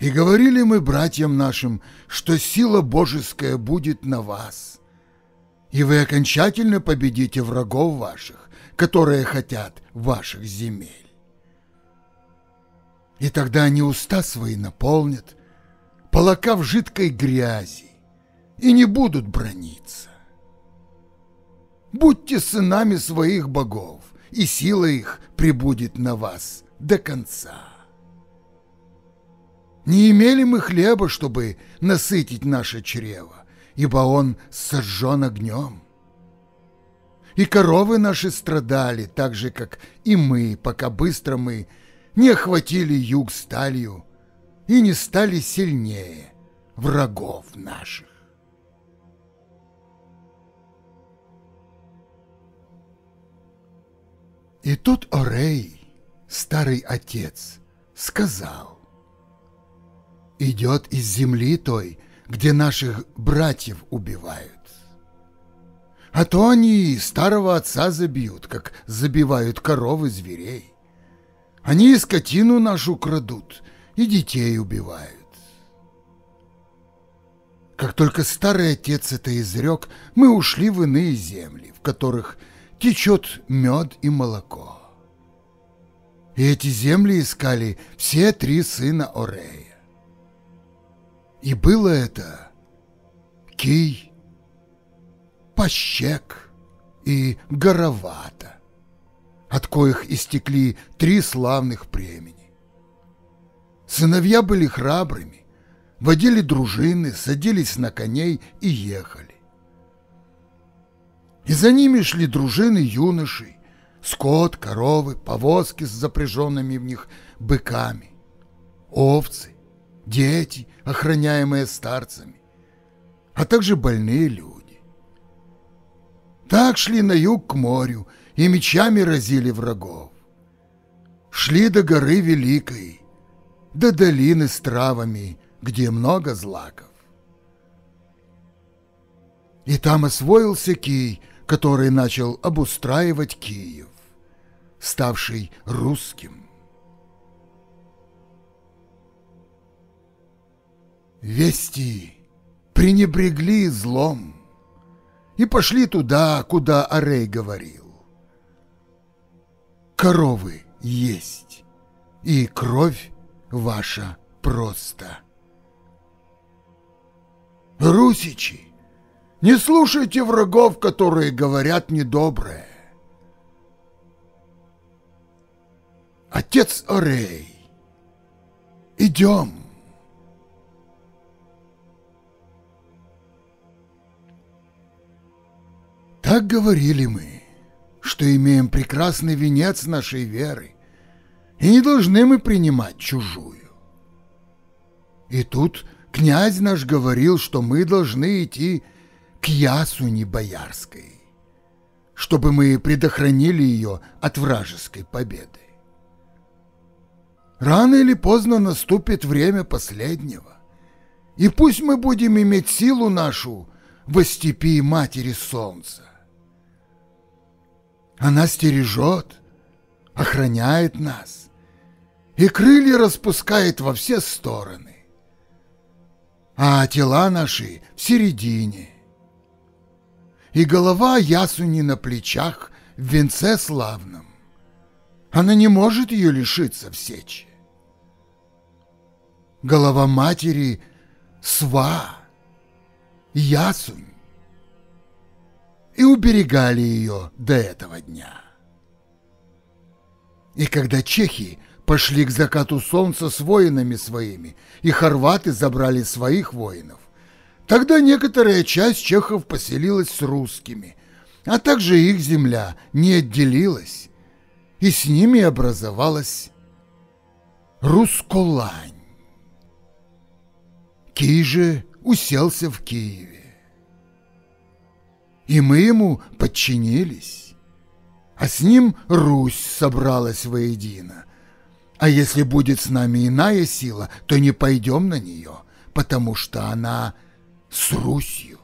И говорили мы братьям нашим, что сила божеская будет на вас, и вы окончательно победите врагов ваших, которые хотят ваших земель. И тогда они уста свои наполнят, полока жидкой грязи, и не будут брониться будьте сынами своих богов, и сила их прибудет на вас до конца. Не имели мы хлеба, чтобы насытить наше чрево, ибо он сожжен огнем. И коровы наши страдали, так же, как и мы, пока быстро мы не охватили юг сталью и не стали сильнее врагов наших. И тут Орей, старый отец, сказал, «Идет из земли той, где наших братьев убивают. А то они старого отца забьют, как забивают коровы зверей. Они и скотину нашу крадут, и детей убивают. Как только старый отец это изрек, мы ушли в иные земли, в которых течет мед и молоко. И эти земли искали все три сына Орея. И было это Кий, Пощек и Горовата, от коих истекли три славных племени. Сыновья были храбрыми, водили дружины, садились на коней и ехали. И за ними шли дружины юношей, скот, коровы, повозки с запряженными в них быками, овцы, дети, охраняемые старцами, а также больные люди. Так шли на юг к морю и мечами разили врагов. Шли до горы Великой, до долины с травами, где много злаков. И там освоился Кий, который начал обустраивать Киев, ставший русским. Вести пренебрегли злом и пошли туда, куда Арей говорил. Коровы есть, и кровь ваша просто. Русичи, не слушайте врагов, которые говорят недоброе. Отец Орей, идем. Так говорили мы, что имеем прекрасный венец нашей веры, и не должны мы принимать чужую. И тут князь наш говорил, что мы должны идти к Ясуне Боярской, чтобы мы предохранили ее от вражеской победы. Рано или поздно наступит время последнего, и пусть мы будем иметь силу нашу во степи Матери Солнца. Она стережет, охраняет нас и крылья распускает во все стороны. А тела наши в середине. И голова ясуни на плечах в венце славном. Она не может ее лишиться в сече. Голова матери — сва, ясунь и уберегали ее до этого дня. И когда чехи пошли к закату солнца с воинами своими, и хорваты забрали своих воинов, тогда некоторая часть чехов поселилась с русскими, а также их земля не отделилась, и с ними образовалась Русколань. Кий же уселся в Киеве и мы ему подчинились. А с ним Русь собралась воедино. А если будет с нами иная сила, то не пойдем на нее, потому что она с Русью.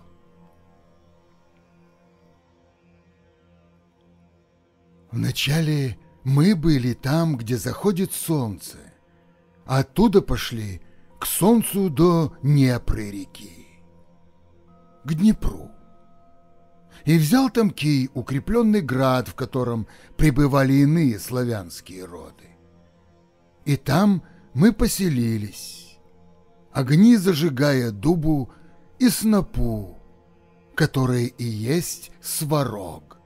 Вначале мы были там, где заходит солнце, а оттуда пошли к солнцу до Днепры реки, к Днепру и взял там Кий, укрепленный град, в котором пребывали иные славянские роды. И там мы поселились, огни зажигая дубу и снопу, которые и есть сварог,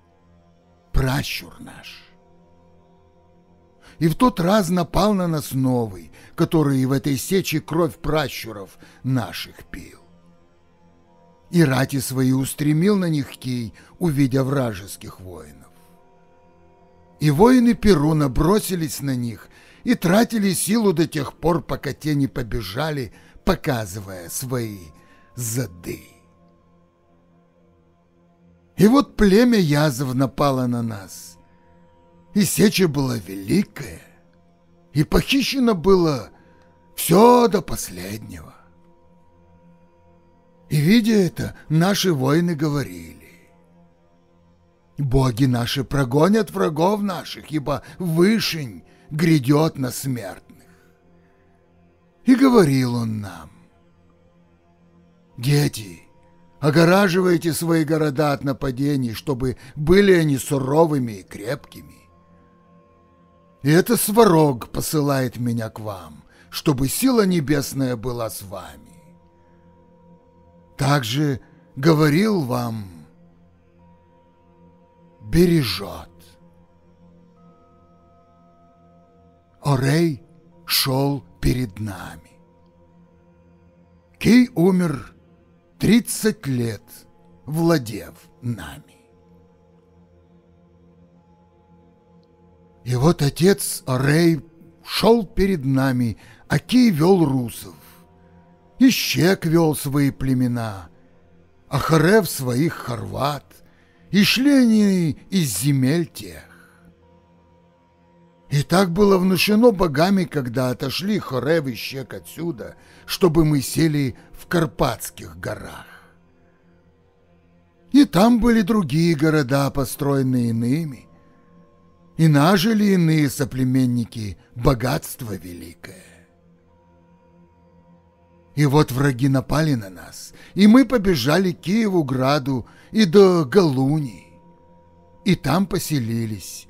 пращур наш. И в тот раз напал на нас новый, который в этой сече кровь пращуров наших пил и рати свои устремил на них Кий, увидя вражеских воинов. И воины Перуна бросились на них и тратили силу до тех пор, пока те не побежали, показывая свои зады. И вот племя Язов напало на нас, и сеча была великая, и похищено было все до последнего. И, видя это, наши воины говорили, «Боги наши прогонят врагов наших, ибо вышень грядет на смертных». И говорил он нам, «Дети, огораживайте свои города от нападений, чтобы были они суровыми и крепкими. И это сварог посылает меня к вам, чтобы сила небесная была с вами также говорил вам, бережет. Орей шел перед нами. Кей умер тридцать лет, владев нами. И вот отец Орей шел перед нами, а Кей вел русов и Щек вел свои племена, а Харев своих хорват, и шли они из земель тех. И так было внушено богами, когда отошли Хорев и Щек отсюда, чтобы мы сели в Карпатских горах. И там были другие города, построенные иными, и нажили иные соплеменники богатство великое. И вот враги напали на нас, и мы побежали к Киеву-граду и до Галуни, и там поселились,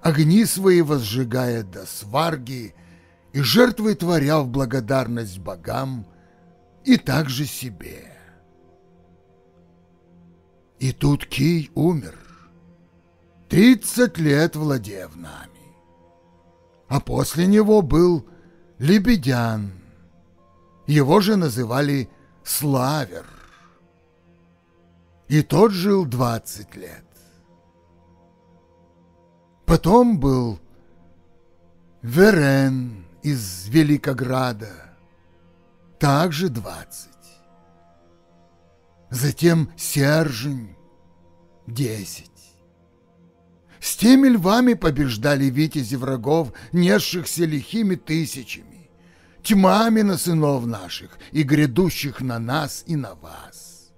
огни свои возжигая до сварги, и жертвы творя в благодарность богам, и также себе. И тут Кий умер, тридцать лет владев нами. А после него был Лебедян, его же называли Славер. И тот жил двадцать лет. Потом был Верен из Великограда, также двадцать. Затем Сержень, десять. С теми львами побеждали витязи врагов, несшихся лихими тысячами, тьмами на сынов наших и грядущих на нас и на вас.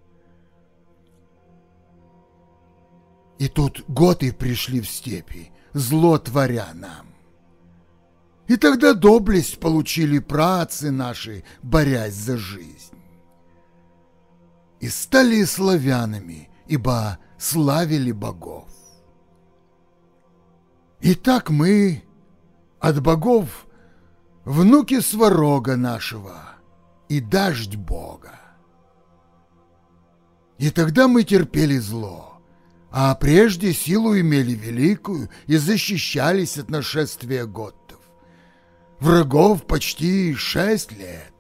И тут готы пришли в степи, зло творя нам. И тогда доблесть получили працы наши, борясь за жизнь. И стали славянами, ибо славили богов. Итак, мы от богов внуки сварога нашего и дождь Бога. И тогда мы терпели зло, а прежде силу имели великую и защищались от нашествия готтов. Врагов почти шесть лет.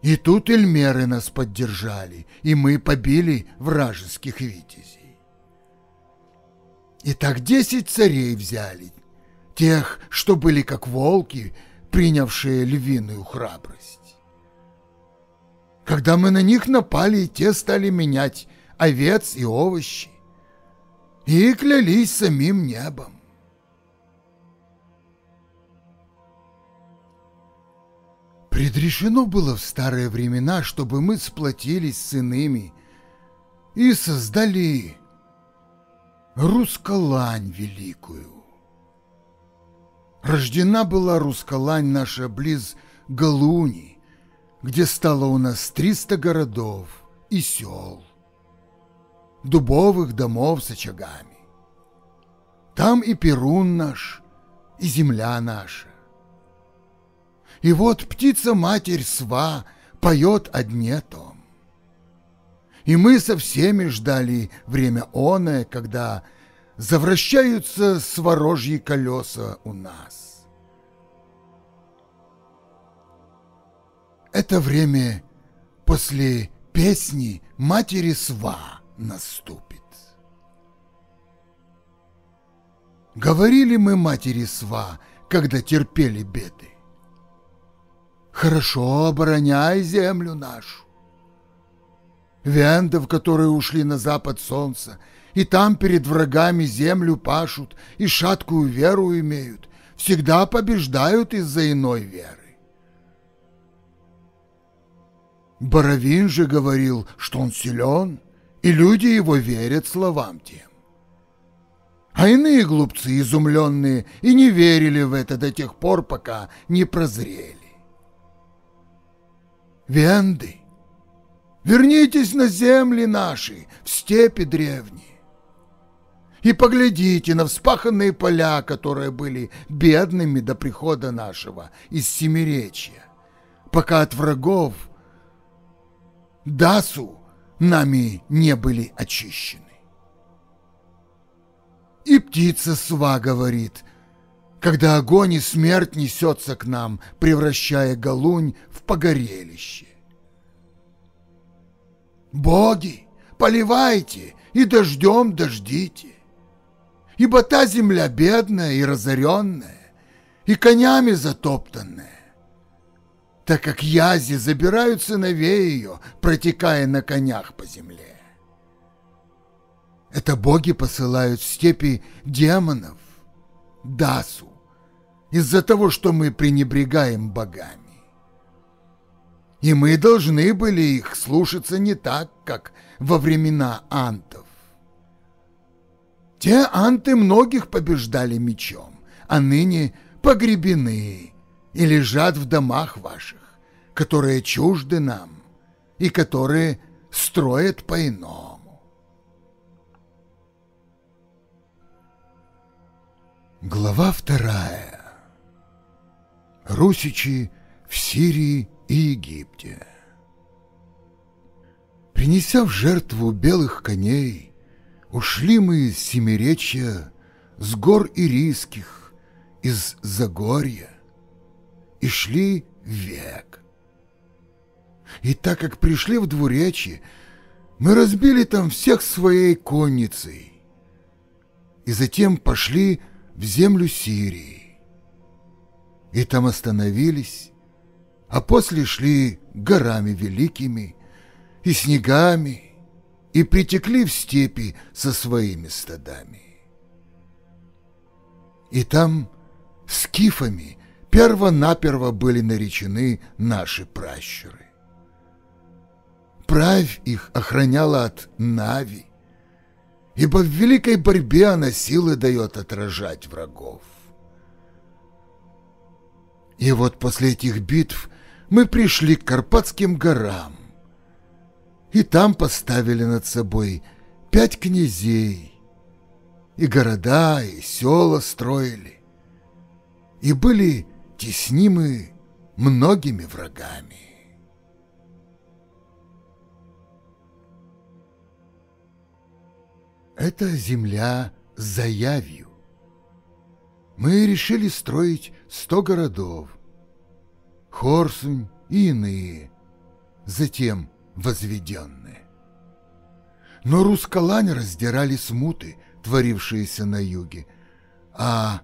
И тут эльмеры нас поддержали, и мы побили вражеских витязей. И так десять царей взяли, тех, что были как волки, принявшие львиную храбрость. Когда мы на них напали, те стали менять овец и овощи, и клялись самим небом. Предрешено было в старые времена, чтобы мы сплотились с иными и создали Рускалань великую. Рождена была Рускалань наша близ Галуни, где стало у нас триста городов и сел дубовых домов с очагами. Там и Перун наш, и земля наша. И вот птица-матерь Сва поет о дне том. И мы со всеми ждали время оное, когда завращаются сворожьи колеса у нас. Это время после песни матери Сва наступит. Говорили мы матери Сва, когда терпели беды. Хорошо обороняй землю нашу. Вендов, которые ушли на запад солнца, и там перед врагами землю пашут, и шаткую веру имеют, всегда побеждают из-за иной веры. Боровин же говорил, что он силен, и люди его верят словам тем. А иные глупцы, изумленные, и не верили в это до тех пор, пока не прозрели. Венды, вернитесь на земли наши, в степи древние, и поглядите на вспаханные поля, которые были бедными до прихода нашего из Семиречья, пока от врагов Дасу нами не были очищены. И птица сва говорит, когда огонь и смерть несется к нам, превращая галунь погорелище. Боги, поливайте и дождем дождите, ибо та земля бедная и разоренная, и конями затоптанная. так как язи забирают сыновей ее, протекая на конях по земле. Это боги посылают в степи демонов, Дасу, из-за того, что мы пренебрегаем богами. И мы должны были их слушаться не так, как во времена антов. Те анты многих побеждали мечом, а ныне погребены и лежат в домах ваших, которые чужды нам и которые строят по-иному. Глава вторая. Русичи в Сирии и Египте. Принеся в жертву белых коней, ушли мы из Семиречья, с гор Ирийских, из Загорья, и шли век. И так как пришли в двуречье, мы разбили там всех своей конницей, и затем пошли в землю Сирии. И там остановились, а после шли горами великими и снегами, и притекли в степи со своими стадами. И там скифами перво-наперво были наречены наши пращуры. Правь их охраняла от Нави, ибо в великой борьбе она силы дает отражать врагов. И вот после этих битв мы пришли к Карпатским горам, и там поставили над собой пять князей, и города, и села строили, и были теснимы многими врагами. Это земля за явью. Мы решили строить сто городов, Хорсунь и иные, затем возведенные. Но рускалань раздирали смуты, творившиеся на юге, а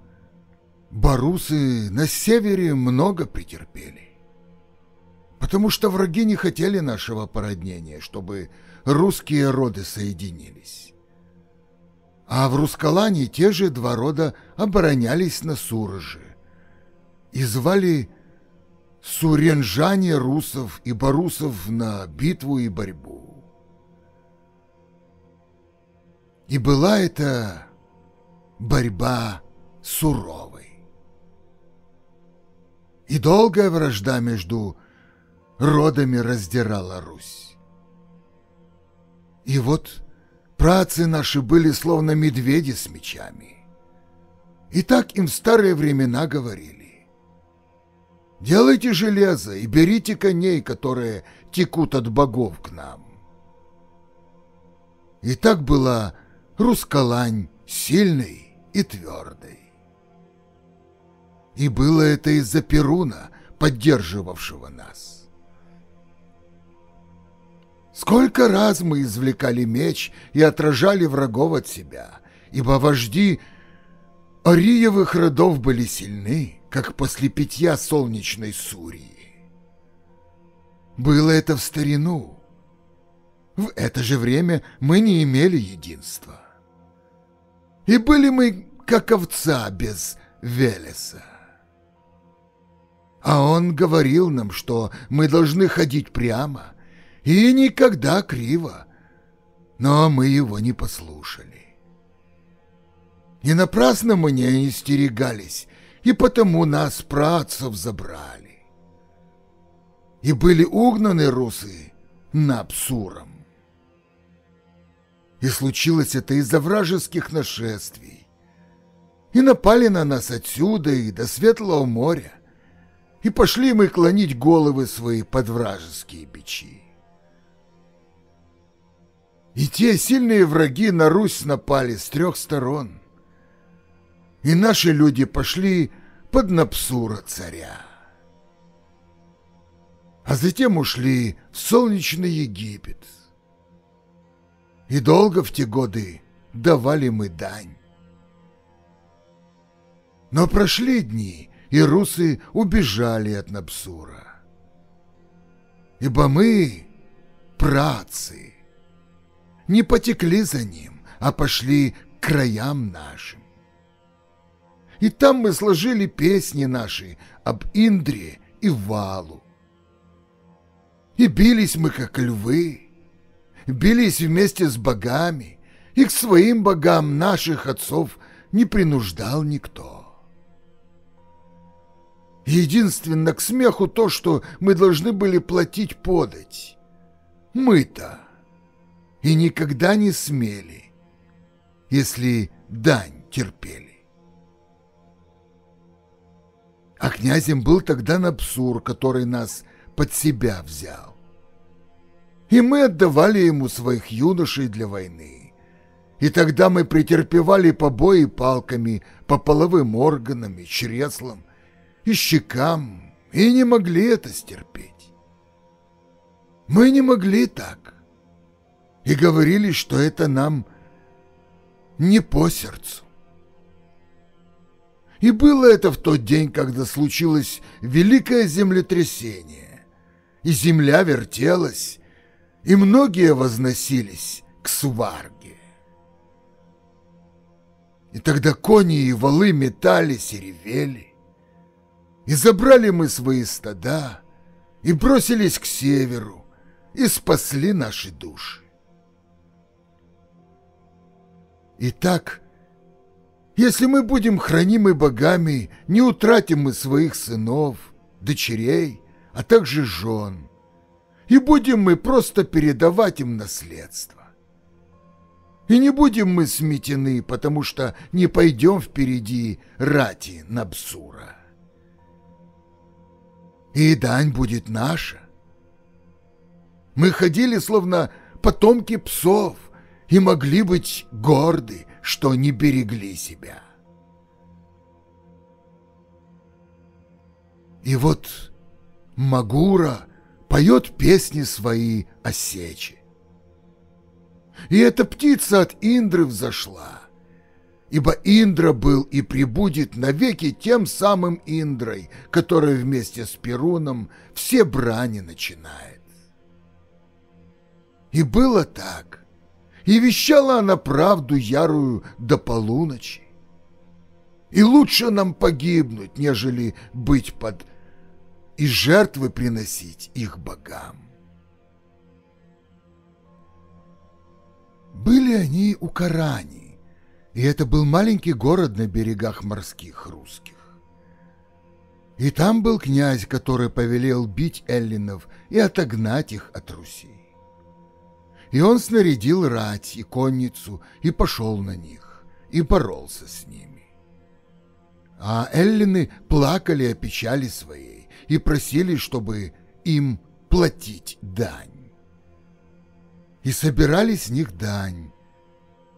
барусы на севере много претерпели. Потому что враги не хотели нашего породнения, чтобы русские роды соединились. А в Рускалане те же два рода оборонялись на Сурже и звали суренжане русов и барусов на битву и борьбу. И была это борьба суровой. И долгая вражда между родами раздирала Русь. И вот працы наши были словно медведи с мечами. И так им в старые времена говорили. Делайте железо и берите коней, которые текут от богов к нам. И так была Рускалань сильной и твердой. И было это из-за Перуна, поддерживавшего нас. Сколько раз мы извлекали меч и отражали врагов от себя, ибо вожди Ариевых родов были сильны, как после питья солнечной сурии. Было это в старину. В это же время мы не имели единства. И были мы, как овца без Велеса. А он говорил нам, что мы должны ходить прямо и никогда криво, но мы его не послушали. Не напрасно мы не истерегались и потому нас, працев, забрали. И были угнаны русы Напсуром. И случилось это из-за вражеских нашествий. И напали на нас отсюда и до Светлого моря, и пошли мы клонить головы свои под вражеские бичи. И те сильные враги на Русь напали с трех сторон — и наши люди пошли под Напсура царя. А затем ушли в солнечный Египет. И долго в те годы давали мы дань. Но прошли дни, и русы убежали от Напсура. ибо мы, працы, не потекли за ним, а пошли к краям нашим. И там мы сложили песни наши об Индре и Валу. И бились мы, как львы, бились вместе с богами, и к своим богам наших отцов не принуждал никто. Единственно к смеху то, что мы должны были платить подать. Мы-то и никогда не смели, если дань терпели. А князем был тогда Напсур, который нас под себя взял. И мы отдавали ему своих юношей для войны. И тогда мы претерпевали побои палками по половым органам и чреслам, и щекам, и не могли это стерпеть. Мы не могли так. И говорили, что это нам не по сердцу. И было это в тот день, когда случилось великое землетрясение, и земля вертелась, и многие возносились к сварге. И тогда кони и валы метались и ревели, и забрали мы свои стада, и бросились к северу, и спасли наши души. Итак, если мы будем хранимы богами, не утратим мы своих сынов, дочерей, а также жен, и будем мы просто передавать им наследство. И не будем мы сметены, потому что не пойдем впереди рати Набсура и дань будет наша. Мы ходили, словно потомки псов, и могли быть горды, что не берегли себя. И вот Магура поет песни свои о сече. И эта птица от Индры взошла, ибо Индра был и прибудет навеки тем самым Индрой, который вместе с Перуном все брани начинает. И было так, и вещала она правду ярую до полуночи. И лучше нам погибнуть, нежели быть под и жертвы приносить их богам. Были они у Карани, и это был маленький город на берегах морских русских. И там был князь, который повелел бить эллинов и отогнать их от Руси. И он снарядил рать и конницу и пошел на них, и боролся с ними. А эллины плакали о печали своей и просили, чтобы им платить дань. И собирали с них дань,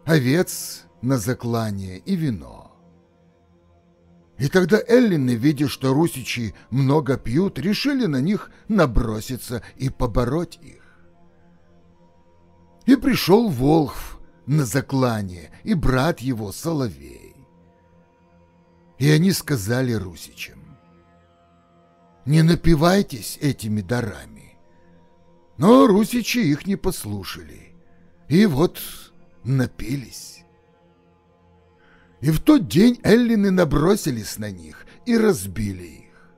овец, на заклание и вино. И тогда эллины, видя, что русичи много пьют, решили на них наброситься и побороть их. И пришел Волхв на заклание, и брат его Соловей. И они сказали русичам, «Не напивайтесь этими дарами». Но русичи их не послушали, и вот напились. И в тот день эллины набросились на них и разбили их.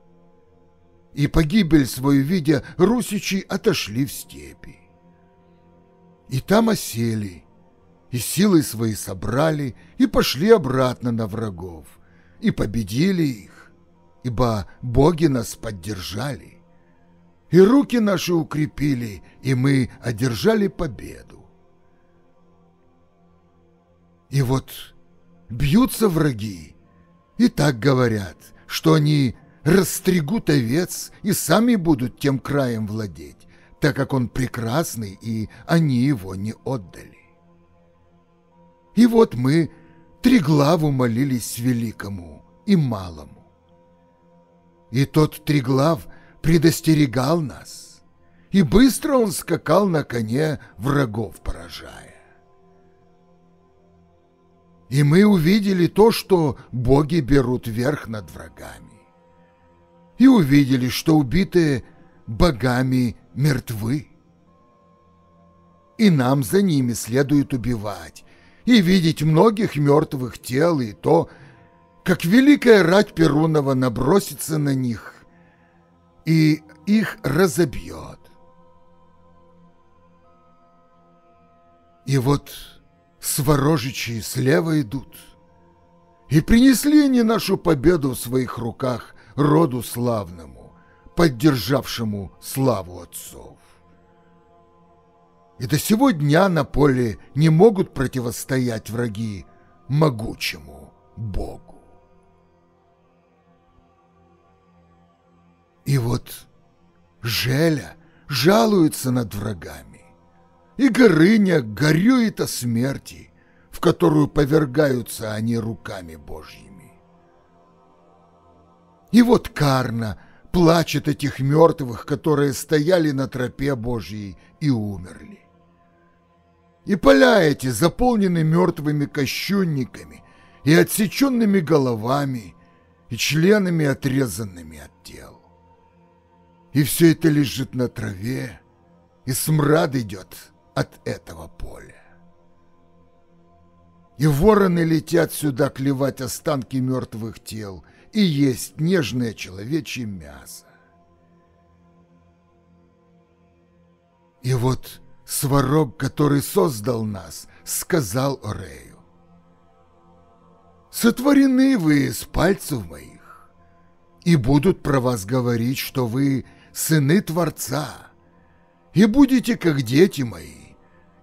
И погибель свою видя, русичи отошли в степи. И там осели, и силы свои собрали, и пошли обратно на врагов, и победили их, ибо боги нас поддержали. И руки наши укрепили, и мы одержали победу. И вот бьются враги. И так говорят, что они растригут овец и сами будут тем краем владеть, так как он прекрасный, и они его не отдали. И вот мы Триглаву молились великому и малому. И тот Триглав предостерегал нас, и быстро он скакал на коне врагов поражая. И мы увидели то, что боги берут верх над врагами. И увидели, что убитые богами мертвы. И нам за ними следует убивать, и видеть многих мертвых тел, и то, как великая рать Перунова набросится на них и их разобьет. И вот сворожичи слева идут, и принесли они нашу победу в своих руках роду славному, поддержавшему славу отцов. И до сего дня на поле не могут противостоять враги могучему Богу. И вот Желя жалуется над врагами, и Горыня горюет о смерти, в которую повергаются они руками Божьими. И вот Карна плачет этих мертвых, которые стояли на тропе Божьей и умерли. И поля эти заполнены мертвыми кощунниками и отсеченными головами, и членами, отрезанными от тел. И все это лежит на траве, и смрад идет от этого поля. И вороны летят сюда клевать останки мертвых тел и есть нежное человечье мясо. И вот сварог, который создал нас, сказал Орею, «Сотворены вы из пальцев моих, и будут про вас говорить, что вы сыны Творца, и будете как дети мои,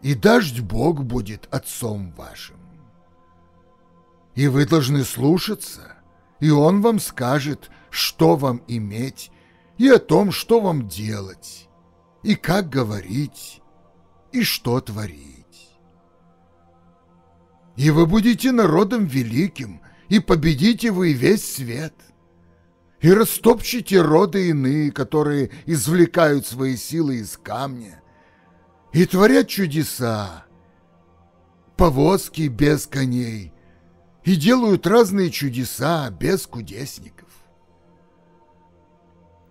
и дождь Бог будет отцом вашим. И вы должны слушаться, и Он вам скажет, что вам иметь, и о том, что вам делать, и как говорить, и что творить. И вы будете народом великим, и победите вы весь свет — и растопчите роды иные, которые извлекают свои силы из камня, и творят чудеса, повозки без коней, и делают разные чудеса без кудесников.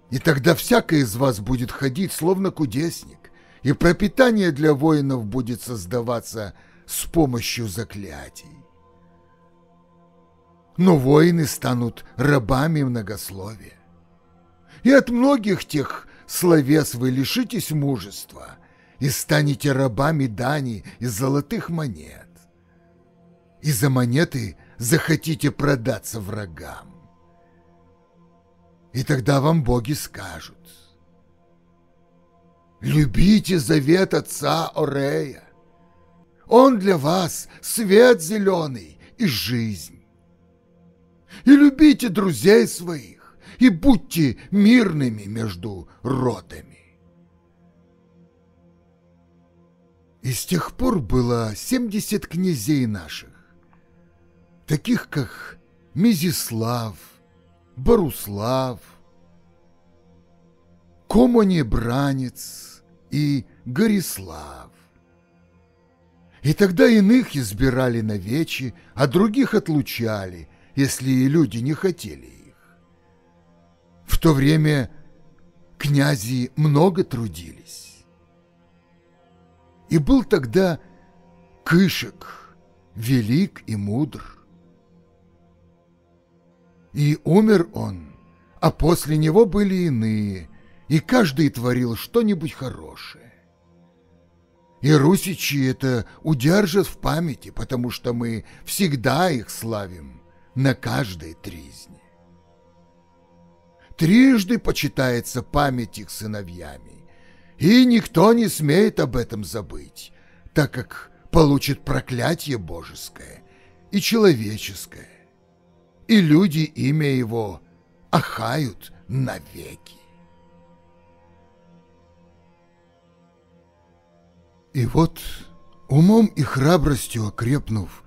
И тогда всякий из вас будет ходить, словно кудесник, и пропитание для воинов будет создаваться с помощью заклятий но воины станут рабами многословия. И от многих тех словес вы лишитесь мужества и станете рабами дани из золотых монет. И за монеты захотите продаться врагам. И тогда вам боги скажут, «Любите завет отца Орея. Он для вас свет зеленый и жизнь и любите друзей своих, и будьте мирными между родами. И с тех пор было семьдесят князей наших, таких как Мизислав, Баруслав, Комонебранец и Горислав. И тогда иных избирали на вечи, а других отлучали, если и люди не хотели их. В то время князи много трудились. И был тогда Кышек, велик и мудр. И умер он, а после него были иные, и каждый творил что-нибудь хорошее. И русичи это удержат в памяти, потому что мы всегда их славим на каждой тризне. Трижды почитается память их сыновьями, и никто не смеет об этом забыть, так как получит проклятие божеское и человеческое, и люди имя его ахают навеки. И вот, умом и храбростью окрепнув,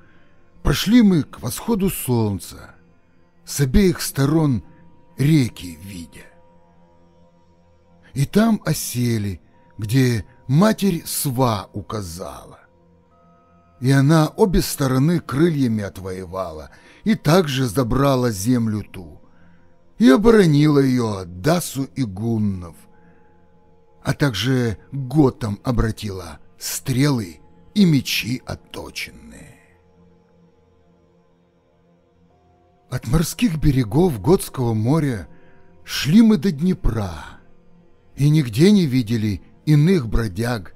Пошли мы к восходу солнца, с обеих сторон реки видя. И там осели, где матерь сва указала. И она обе стороны крыльями отвоевала, и также забрала землю ту, и оборонила ее от Дасу и Гуннов, а также готом обратила стрелы и мечи отточенные. От морских берегов Готского моря шли мы до Днепра и нигде не видели иных бродяг,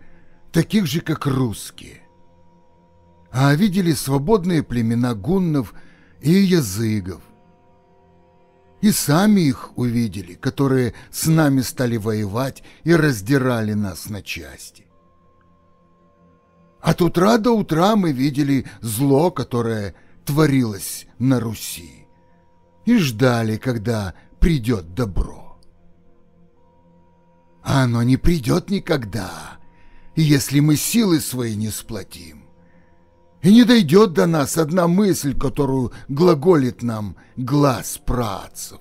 таких же, как русские, а видели свободные племена гуннов и языгов. И сами их увидели, которые с нами стали воевать и раздирали нас на части. От утра до утра мы видели зло, которое творилось на Руси, и ждали, когда придет добро. А оно не придет никогда, если мы силы свои не сплотим. И не дойдет до нас одна мысль, которую глаголит нам глаз працев.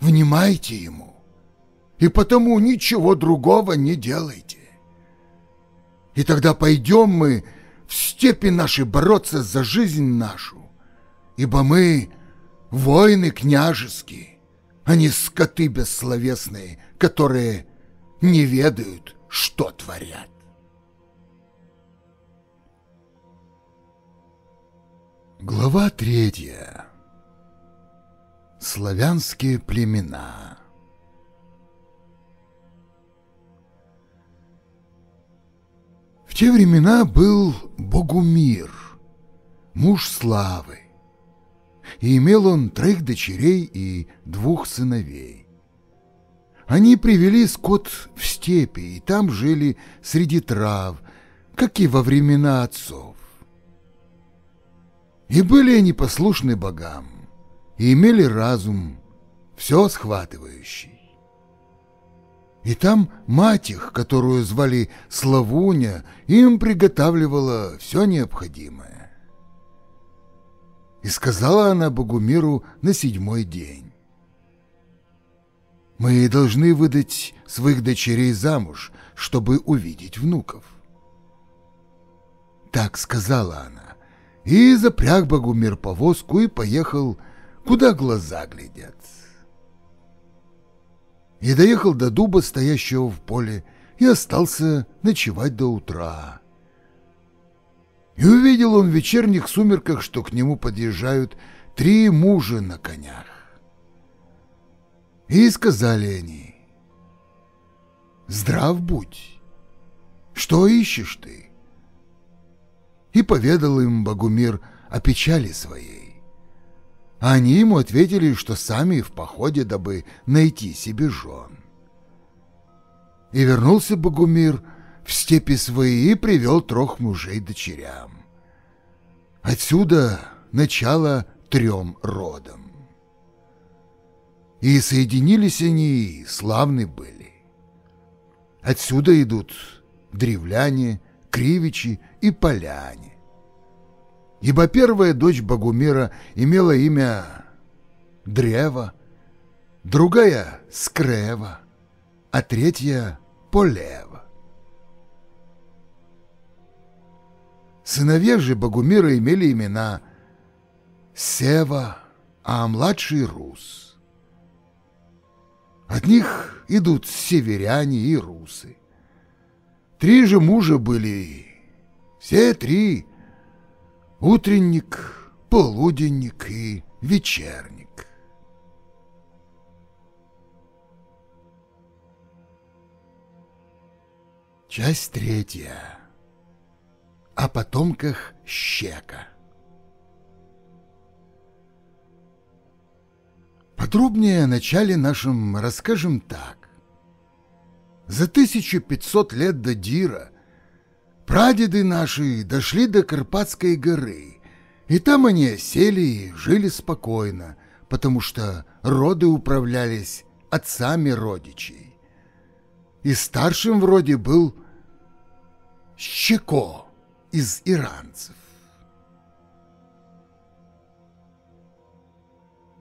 Внимайте ему, и потому ничего другого не делайте. И тогда пойдем мы в степи наши бороться за жизнь нашу, ибо мы воины княжеские, а не скоты бессловесные, которые не ведают, что творят. Глава третья. Славянские племена. В те времена был Богумир, муж славы, и имел он троих дочерей и двух сыновей. Они привели скот в степи, и там жили среди трав, как и во времена отцов. И были они послушны богам, и имели разум, все схватывающий. И там мать их, которую звали Славуня, им приготавливала все необходимое. И сказала она Богумиру на седьмой день. «Мы должны выдать своих дочерей замуж, чтобы увидеть внуков». Так сказала она, и запряг Богумир повозку и поехал, куда глаза глядят и доехал до дуба, стоящего в поле, и остался ночевать до утра. И увидел он в вечерних сумерках, что к нему подъезжают три мужа на конях. И сказали они, «Здрав будь, что ищешь ты?» И поведал им Богумир о печали своей. А они ему ответили, что сами в походе, дабы найти себе жен. И вернулся Богумир в степи свои и привел трех мужей дочерям. Отсюда начало трем родам. И соединились они, и славны были. Отсюда идут древляне, кривичи и поляне ибо первая дочь Богумира имела имя Древа, другая — Скрева, а третья — Полева. Сыновья же Богумира имели имена Сева, а младший — Рус. От них идут северяне и русы. Три же мужа были, все три — утренник, полуденник и вечерник. Часть третья. О потомках Щека. Подробнее о начале нашем расскажем так. За 1500 лет до Дира Прадеды наши дошли до Карпатской горы, и там они осели и жили спокойно, потому что роды управлялись отцами родичей. И старшим вроде был Щеко из иранцев.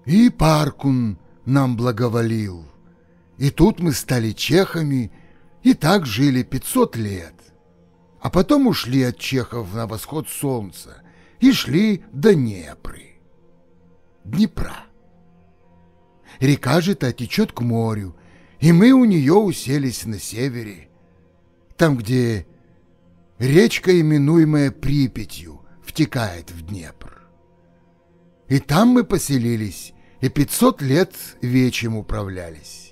И Паркун нам благоволил, и тут мы стали чехами, и так жили пятьсот лет а потом ушли от чехов на восход солнца и шли до Днепры. Днепра. Река же та течет к морю, И мы у нее уселись на севере, там, где речка, именуемая Припятью, втекает в Днепр. И там мы поселились, и пятьсот лет вечем управлялись.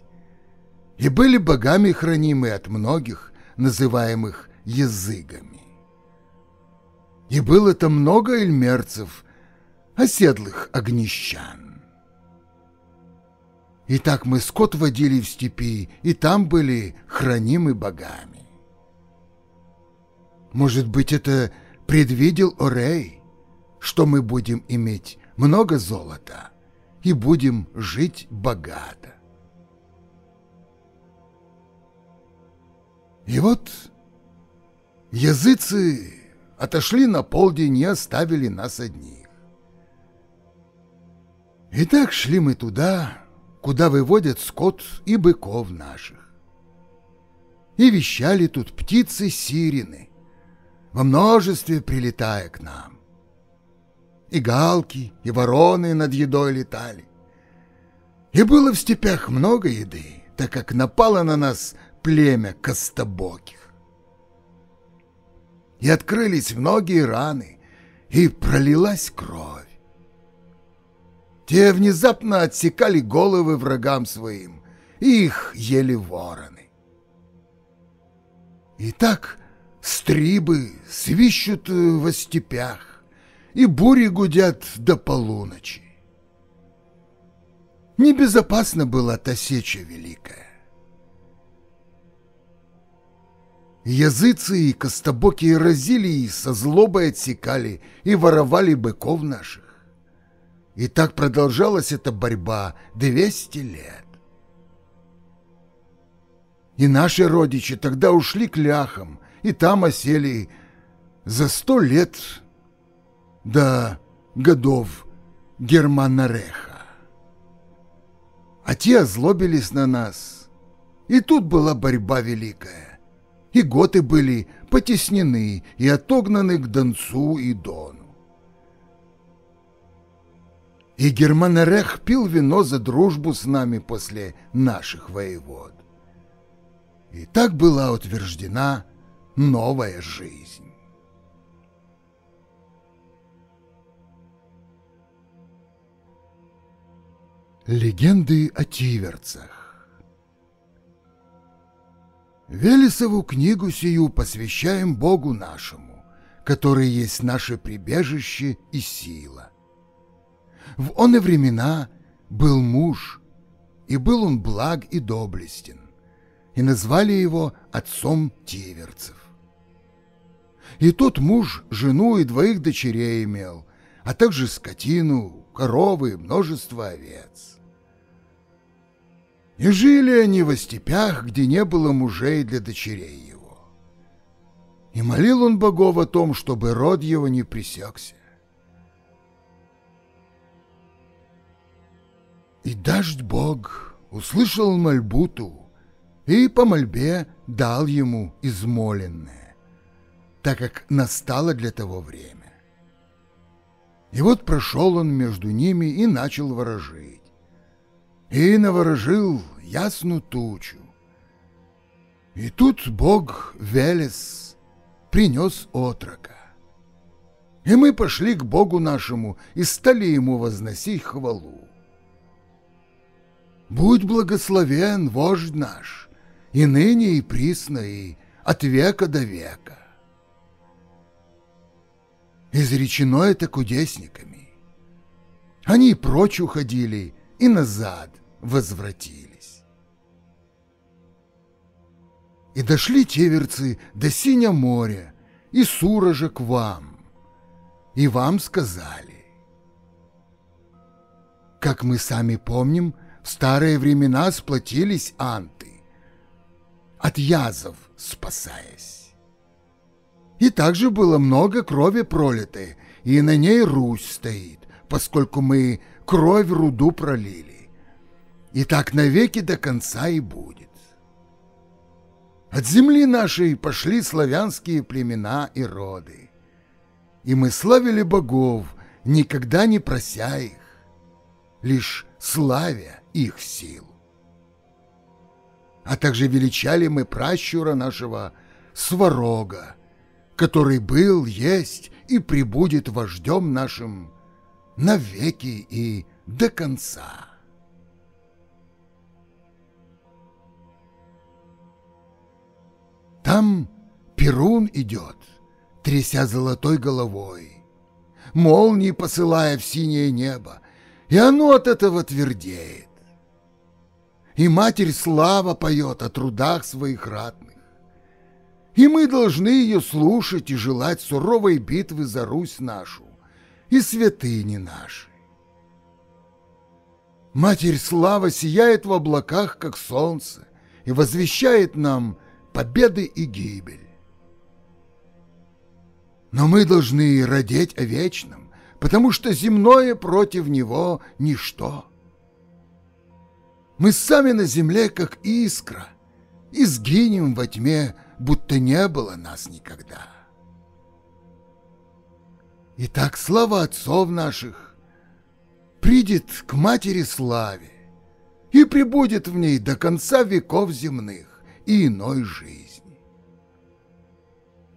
И были богами хранимы от многих, называемых языгами. И было там много эльмерцев, оседлых огнищан. И так мы скот водили в степи, и там были хранимы богами. Может быть, это предвидел Орей, что мы будем иметь много золота и будем жить богато. И вот языцы отошли на полдень и оставили нас одних. И так шли мы туда, куда выводят скот и быков наших. И вещали тут птицы-сирены, во множестве прилетая к нам. И галки, и вороны над едой летали. И было в степях много еды, так как напало на нас племя костобоких и открылись многие раны, и пролилась кровь. Те внезапно отсекали головы врагам своим, их ели вороны. И так стрибы свищут во степях, и бури гудят до полуночи. Небезопасна была та сеча великая. Языцы и костобокие разили и со злобой отсекали и воровали быков наших. И так продолжалась эта борьба двести лет. И наши родичи тогда ушли к ляхам, и там осели за сто лет до годов Германареха. А те озлобились на нас, и тут была борьба великая и готы были потеснены и отогнаны к Донцу и Дону. И Германерех пил вино за дружбу с нами после наших воевод. И так была утверждена новая жизнь. Легенды о тиверцах Велесову книгу сию посвящаем Богу нашему, который есть наше прибежище и сила. В он времена был муж, и был он благ и доблестен, и назвали его отцом тиверцев. И тот муж жену и двоих дочерей имел, а также скотину, коровы и множество овец. И жили они во степях, где не было мужей для дочерей его. И молил он богов о том, чтобы род его не пресекся. И дождь Бог услышал мольбу ту, и по мольбе дал ему измоленное, так как настало для того время. И вот прошел он между ними и начал ворожить и наворожил ясну тучу. И тут Бог Велес принес отрока. И мы пошли к Богу нашему и стали ему возносить хвалу. Будь благословен, вождь наш, и ныне, и присно, и от века до века. Изречено это кудесниками. Они прочь уходили и назад, возвратились. И дошли теверцы до синя моря и сурожа к вам, и вам сказали. Как мы сами помним, в старые времена сплотились анты, от язов спасаясь. И также было много крови пролитой, и на ней Русь стоит, поскольку мы кровь руду пролили и так навеки до конца и будет. От земли нашей пошли славянские племена и роды, и мы славили богов, никогда не прося их, лишь славя их силу. а также величали мы пращура нашего Сварога, который был, есть и прибудет вождем нашим навеки и до конца. Там Перун идет, тряся золотой головой, молнии посылая в синее небо, и оно от этого твердеет. И Матерь Слава поет о трудах своих ратных. И мы должны ее слушать и желать суровой битвы за Русь нашу и святыни наши. Матерь Слава сияет в облаках, как солнце, и возвещает нам победы и гибель. Но мы должны родить о вечном, потому что земное против него — ничто. Мы сами на земле, как искра, и сгинем во тьме, будто не было нас никогда. Итак, слава отцов наших придет к матери славе и прибудет в ней до конца веков земных и иной жизни.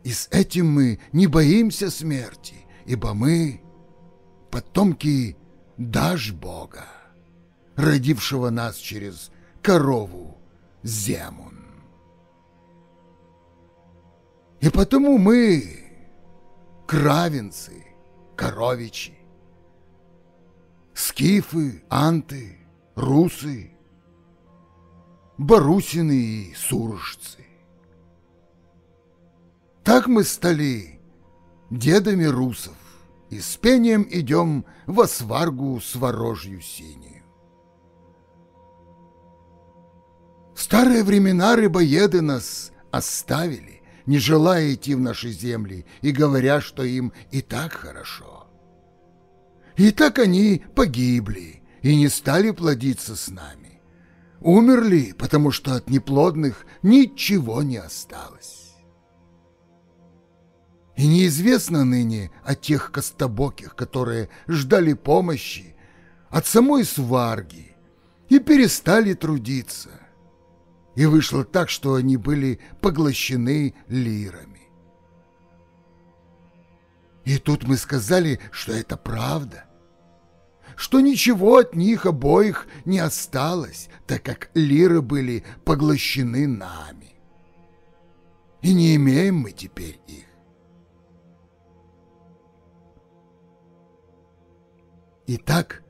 И с этим мы не боимся смерти, ибо мы потомки Дашь Бога, родившего нас через корову Земун. И потому мы, кравенцы, коровичи, скифы, анты, русы, барусины и суржцы. Так мы стали дедами русов, и с пением идем во сваргу с ворожью синюю. Старые времена рыбоеды нас оставили, не желая идти в наши земли и говоря, что им и так хорошо. И так они погибли и не стали плодиться с нами. Умерли, потому что от неплодных ничего не осталось. И неизвестно ныне о тех костобоких, которые ждали помощи от самой сварги и перестали трудиться. И вышло так, что они были поглощены лирами. И тут мы сказали, что это правда, что ничего от них обоих не осталось, так как лиры были поглощены нами. И не имеем мы теперь их. Итак,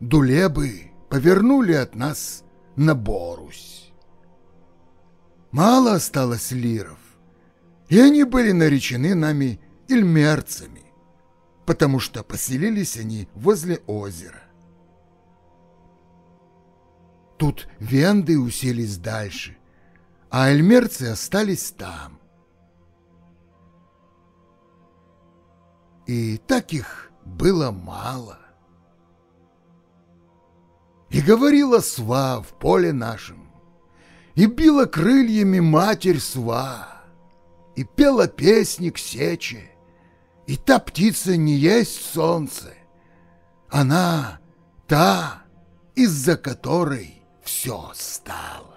дулебы повернули от нас на Борусь. Мало осталось лиров, и они были наречены нами ильмерцами, потому что поселились они возле озера. Тут венды уселись дальше, а альмерцы остались там. И так их было мало. И говорила сва в поле нашем, и била крыльями матерь сва, и пела песни к сече, и та птица не есть солнце, она та, из-за которой все стало.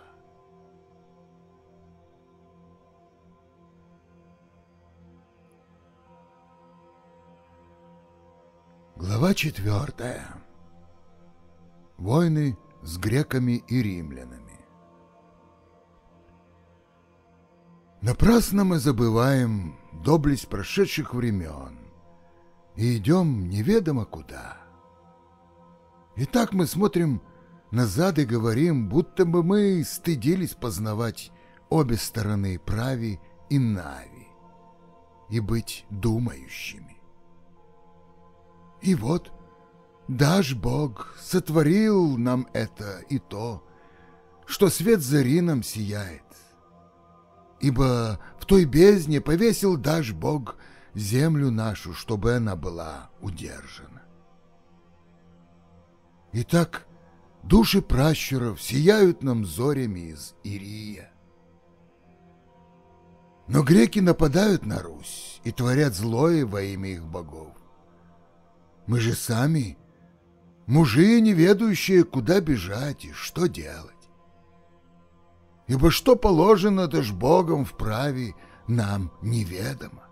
Глава четвертая. Войны с греками и римлянами. Напрасно мы забываем доблесть прошедших времен и идем неведомо куда. И так мы смотрим назад и говорим, будто бы мы стыдились познавать обе стороны прави и нави и быть думающими. И вот, дашь Бог сотворил нам это и то, что свет зари нам сияет. Ибо в той бездне повесил дашь Бог землю нашу, чтобы она была удержана. Итак, души пращуров сияют нам зорями из Ирия. Но греки нападают на Русь и творят злое во имя их богов. Мы же сами, мужи, не ведающие, куда бежать и что делать. Ибо что положено даже Богом в праве, нам неведомо.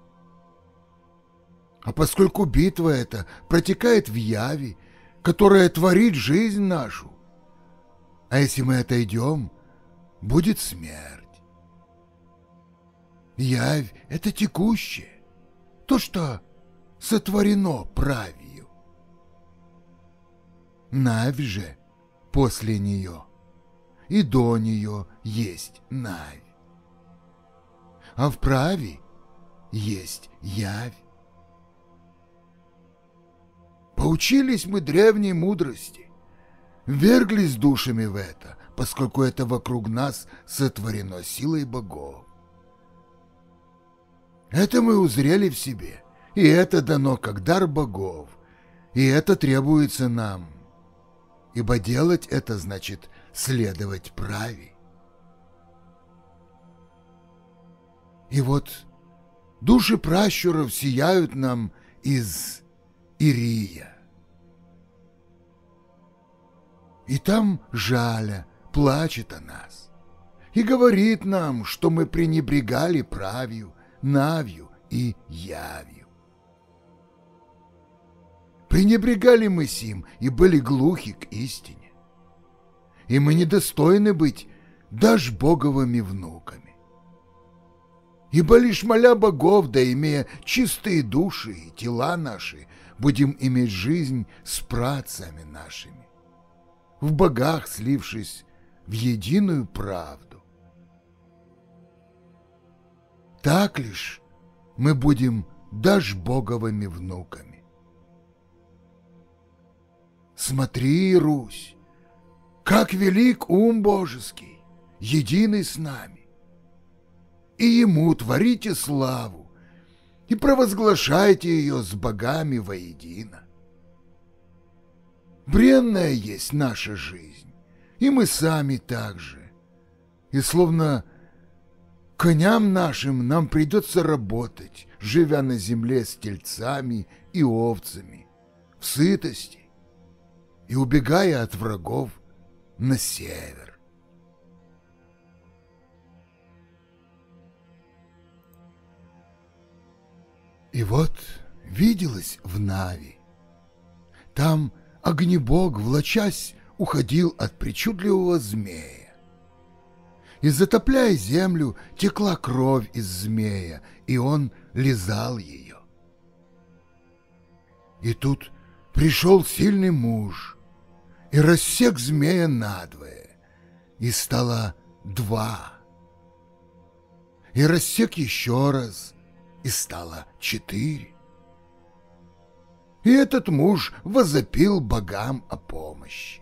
А поскольку битва эта протекает в яви, которая творит жизнь нашу, а если мы отойдем, будет смерть. Явь — это текущее, то, что сотворено правию. Навь же после нее и до нее есть Навь. А в праве есть Явь. Поучились мы древней мудрости, верглись душами в это, поскольку это вокруг нас сотворено силой богов. Это мы узрели в себе, и это дано как дар богов, и это требуется нам, ибо делать это значит следовать праве. И вот души пращуров сияют нам из Ирия. И там Жаля плачет о нас и говорит нам, что мы пренебрегали правью, навью и явью. Пренебрегали мы сим и были глухи к истине. И мы недостойны быть даже боговыми внуками. Ибо лишь моля богов, да имея чистые души и тела наши, будем иметь жизнь с працами нашими, в богах слившись в единую правду. Так лишь мы будем даже боговыми внуками. Смотри, Русь, как велик ум божеский, единый с нами. И ему творите славу, и провозглашайте ее с богами воедино. Бренная есть наша жизнь, и мы сами также. И словно коням нашим нам придется работать, живя на земле с тельцами и овцами, в сытости и убегая от врагов на север. И вот виделось в Нави. Там огнебог, влачась, уходил от причудливого змея. И затопляя землю, текла кровь из змея, и он лизал ее. И тут пришел сильный муж и рассек змея надвое, и стало два. И рассек еще раз, и стало четыре. И этот муж возопил богам о помощи.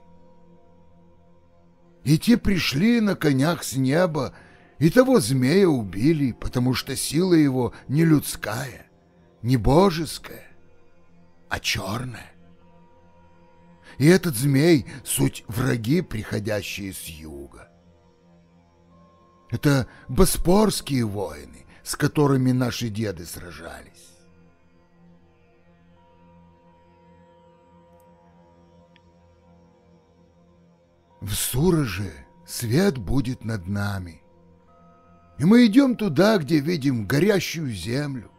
И те пришли на конях с неба, и того змея убили, потому что сила его не людская, не божеская, а черная. И этот змей — суть враги, приходящие с юга. Это боспорские воины, с которыми наши деды сражались. В Сураже свет будет над нами, и мы идем туда, где видим горящую землю.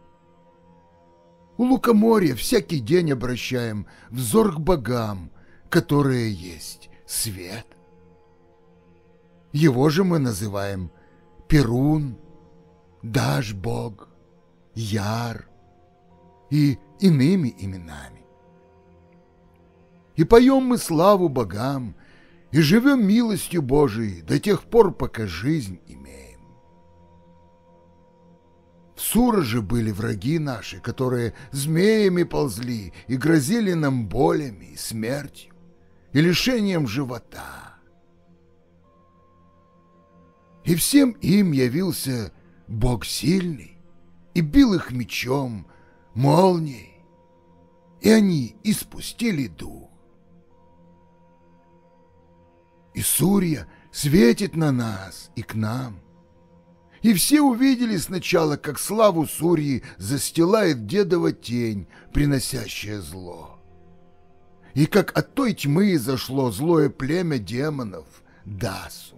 У лукоморья всякий день обращаем взор к богам, которые есть свет. Его же мы называем Перун, Даш Бог, Яр и иными именами. И поем мы славу богам, и живем милостью Божией до тех пор, пока жизнь имеем. В Сура же были враги наши, которые змеями ползли и грозили нам болями и смертью, и лишением живота. И всем им явился Бог сильный, и бил их мечом, молнией, и они испустили дух. И Сурья светит на нас и к нам. И все увидели сначала, как славу Сурьи застилает дедова тень, приносящая зло. И как от той тьмы зашло злое племя демонов Дасу.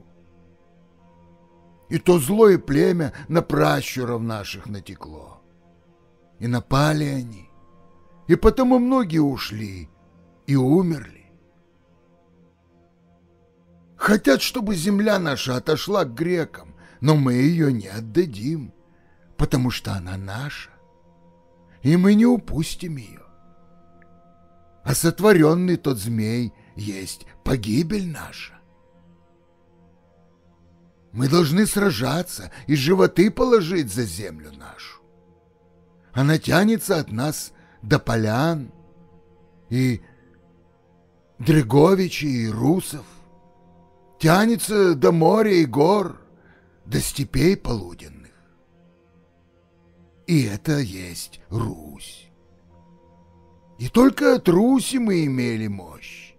и то злое племя на пращуров наших натекло. И напали они, и потому многие ушли и умерли. Хотят, чтобы земля наша отошла к грекам, но мы ее не отдадим, потому что она наша, и мы не упустим ее. А сотворенный тот змей есть погибель наша. Мы должны сражаться и животы положить за землю нашу. Она тянется от нас до полян и Дреговичей и Русов, тянется до моря и гор, до степей полуденных. И это есть Русь. И только от Руси мы имели мощь,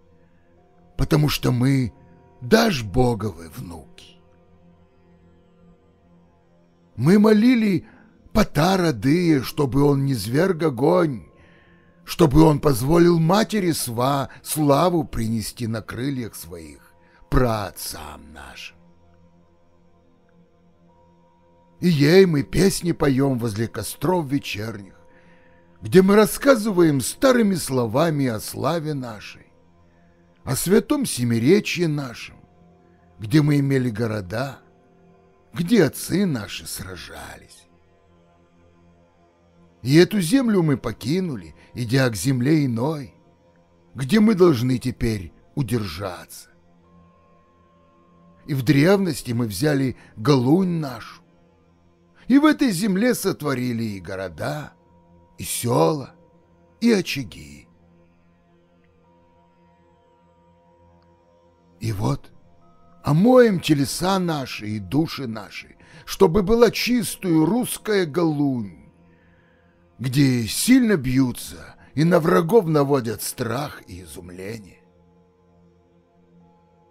потому что мы дашь Боговы внуки. Мы молили Потара Дыя, чтобы он не зверг огонь, чтобы он позволил матери Сва славу принести на крыльях своих праотцам нашим. И ей мы песни поем возле костров вечерних, где мы рассказываем старыми словами о славе нашей, о святом семиречье нашем, где мы имели города — где отцы наши сражались. И эту землю мы покинули, идя к земле иной, где мы должны теперь удержаться. И в древности мы взяли Галунь нашу, и в этой земле сотворили и города, и села, и очаги. И вот омоем телеса наши и души наши, чтобы была чистую русская голунь, где сильно бьются и на врагов наводят страх и изумление.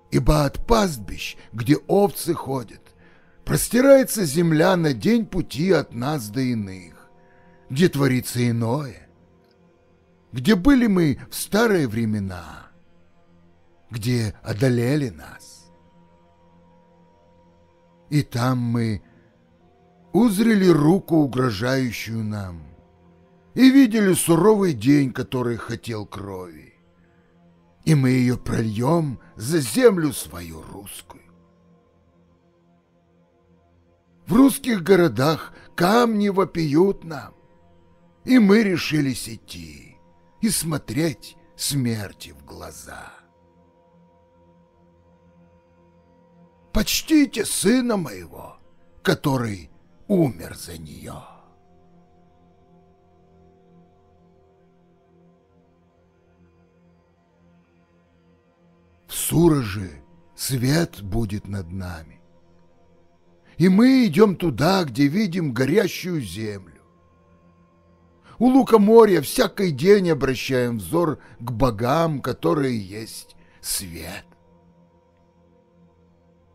Ибо от пастбищ, где овцы ходят, простирается земля на день пути от нас до иных, где творится иное, где были мы в старые времена, где одолели нас. И там мы узрели руку, угрожающую нам, и видели суровый день, который хотел крови. И мы ее прольем за землю свою русскую. В русских городах камни вопиют нам, и мы решились идти и смотреть смерти в глаза. почтите сына моего, который умер за нее. В сураже свет будет над нами, и мы идем туда, где видим горящую землю. У лукоморья всякий день обращаем взор к богам, которые есть свет.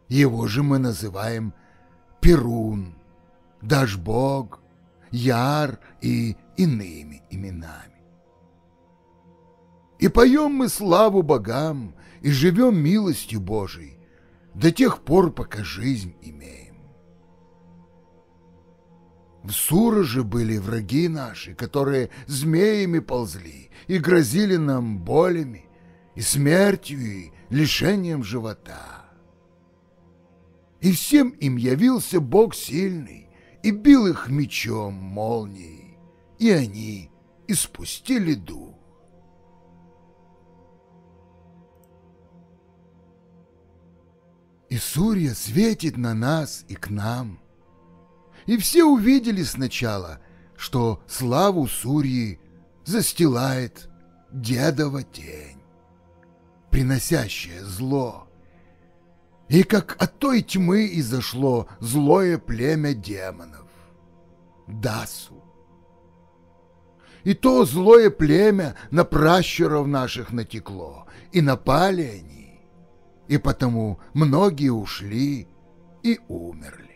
Его же мы называем Перун, Дашбог, Яр и иными именами. И поем мы славу богам, и живем милостью Божией до тех пор, пока жизнь имеем. В Сура же были враги наши, которые змеями ползли и грозили нам болями, и смертью, и лишением живота и всем им явился Бог сильный, и бил их мечом молнией, и они испустили дух. И Сурья светит на нас и к нам. И все увидели сначала, что славу Сурьи застилает дедова тень, приносящая зло и как от той тьмы изошло злое племя демонов — Дасу. И то злое племя на пращуров наших натекло, и напали они, и потому многие ушли и умерли.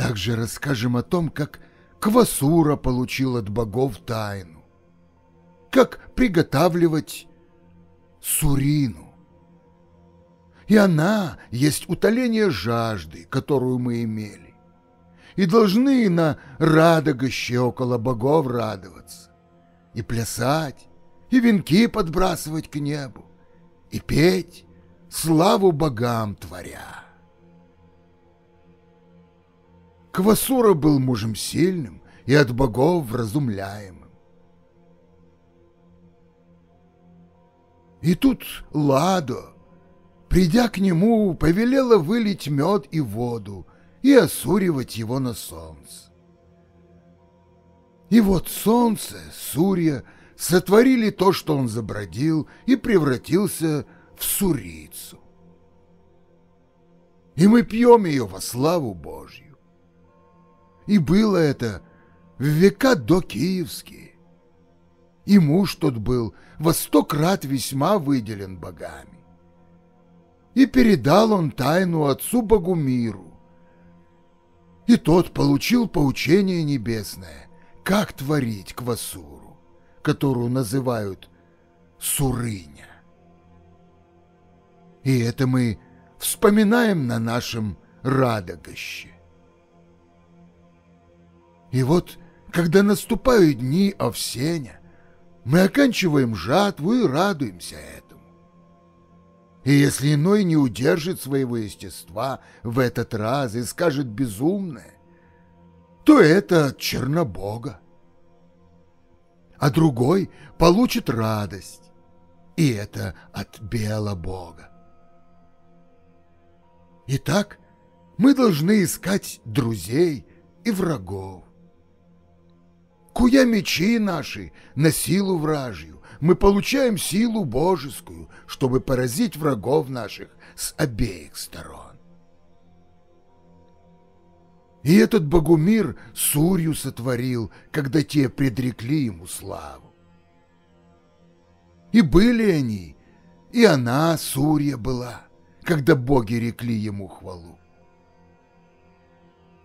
Также расскажем о том, как Квасура получил от богов тайну как приготавливать Сурину. И она есть утоление жажды, которую мы имели. И должны на радогоще около богов радоваться, и плясать, и венки подбрасывать к небу, и петь, славу богам творя. Квасура был мужем сильным и от богов вразумляемым. И тут Ладо, придя к нему, повелела вылить мед и воду и осуривать его на солнце. И вот солнце, Сурья, сотворили то, что он забродил, и превратился в сурицу. И мы пьем ее во славу Божью. И было это в века до киевские. И муж тот был во сто крат весьма выделен богами. И передал он тайну отцу Богу миру. И тот получил поучение небесное, как творить квасуру, которую называют Сурыня. И это мы вспоминаем на нашем радогоще. И вот, когда наступают дни овсеня, мы оканчиваем жатву и радуемся этому. И если иной не удержит своего естества в этот раз и скажет безумное, то это от Чернобога. А другой получит радость, и это от Белобога. Итак, мы должны искать друзей и врагов. Куя мечи наши на силу вражью, мы получаем силу божескую, чтобы поразить врагов наших с обеих сторон. И этот богумир Сурью сотворил, когда те предрекли ему славу. И были они, и она, Сурья, была, когда боги рекли ему хвалу.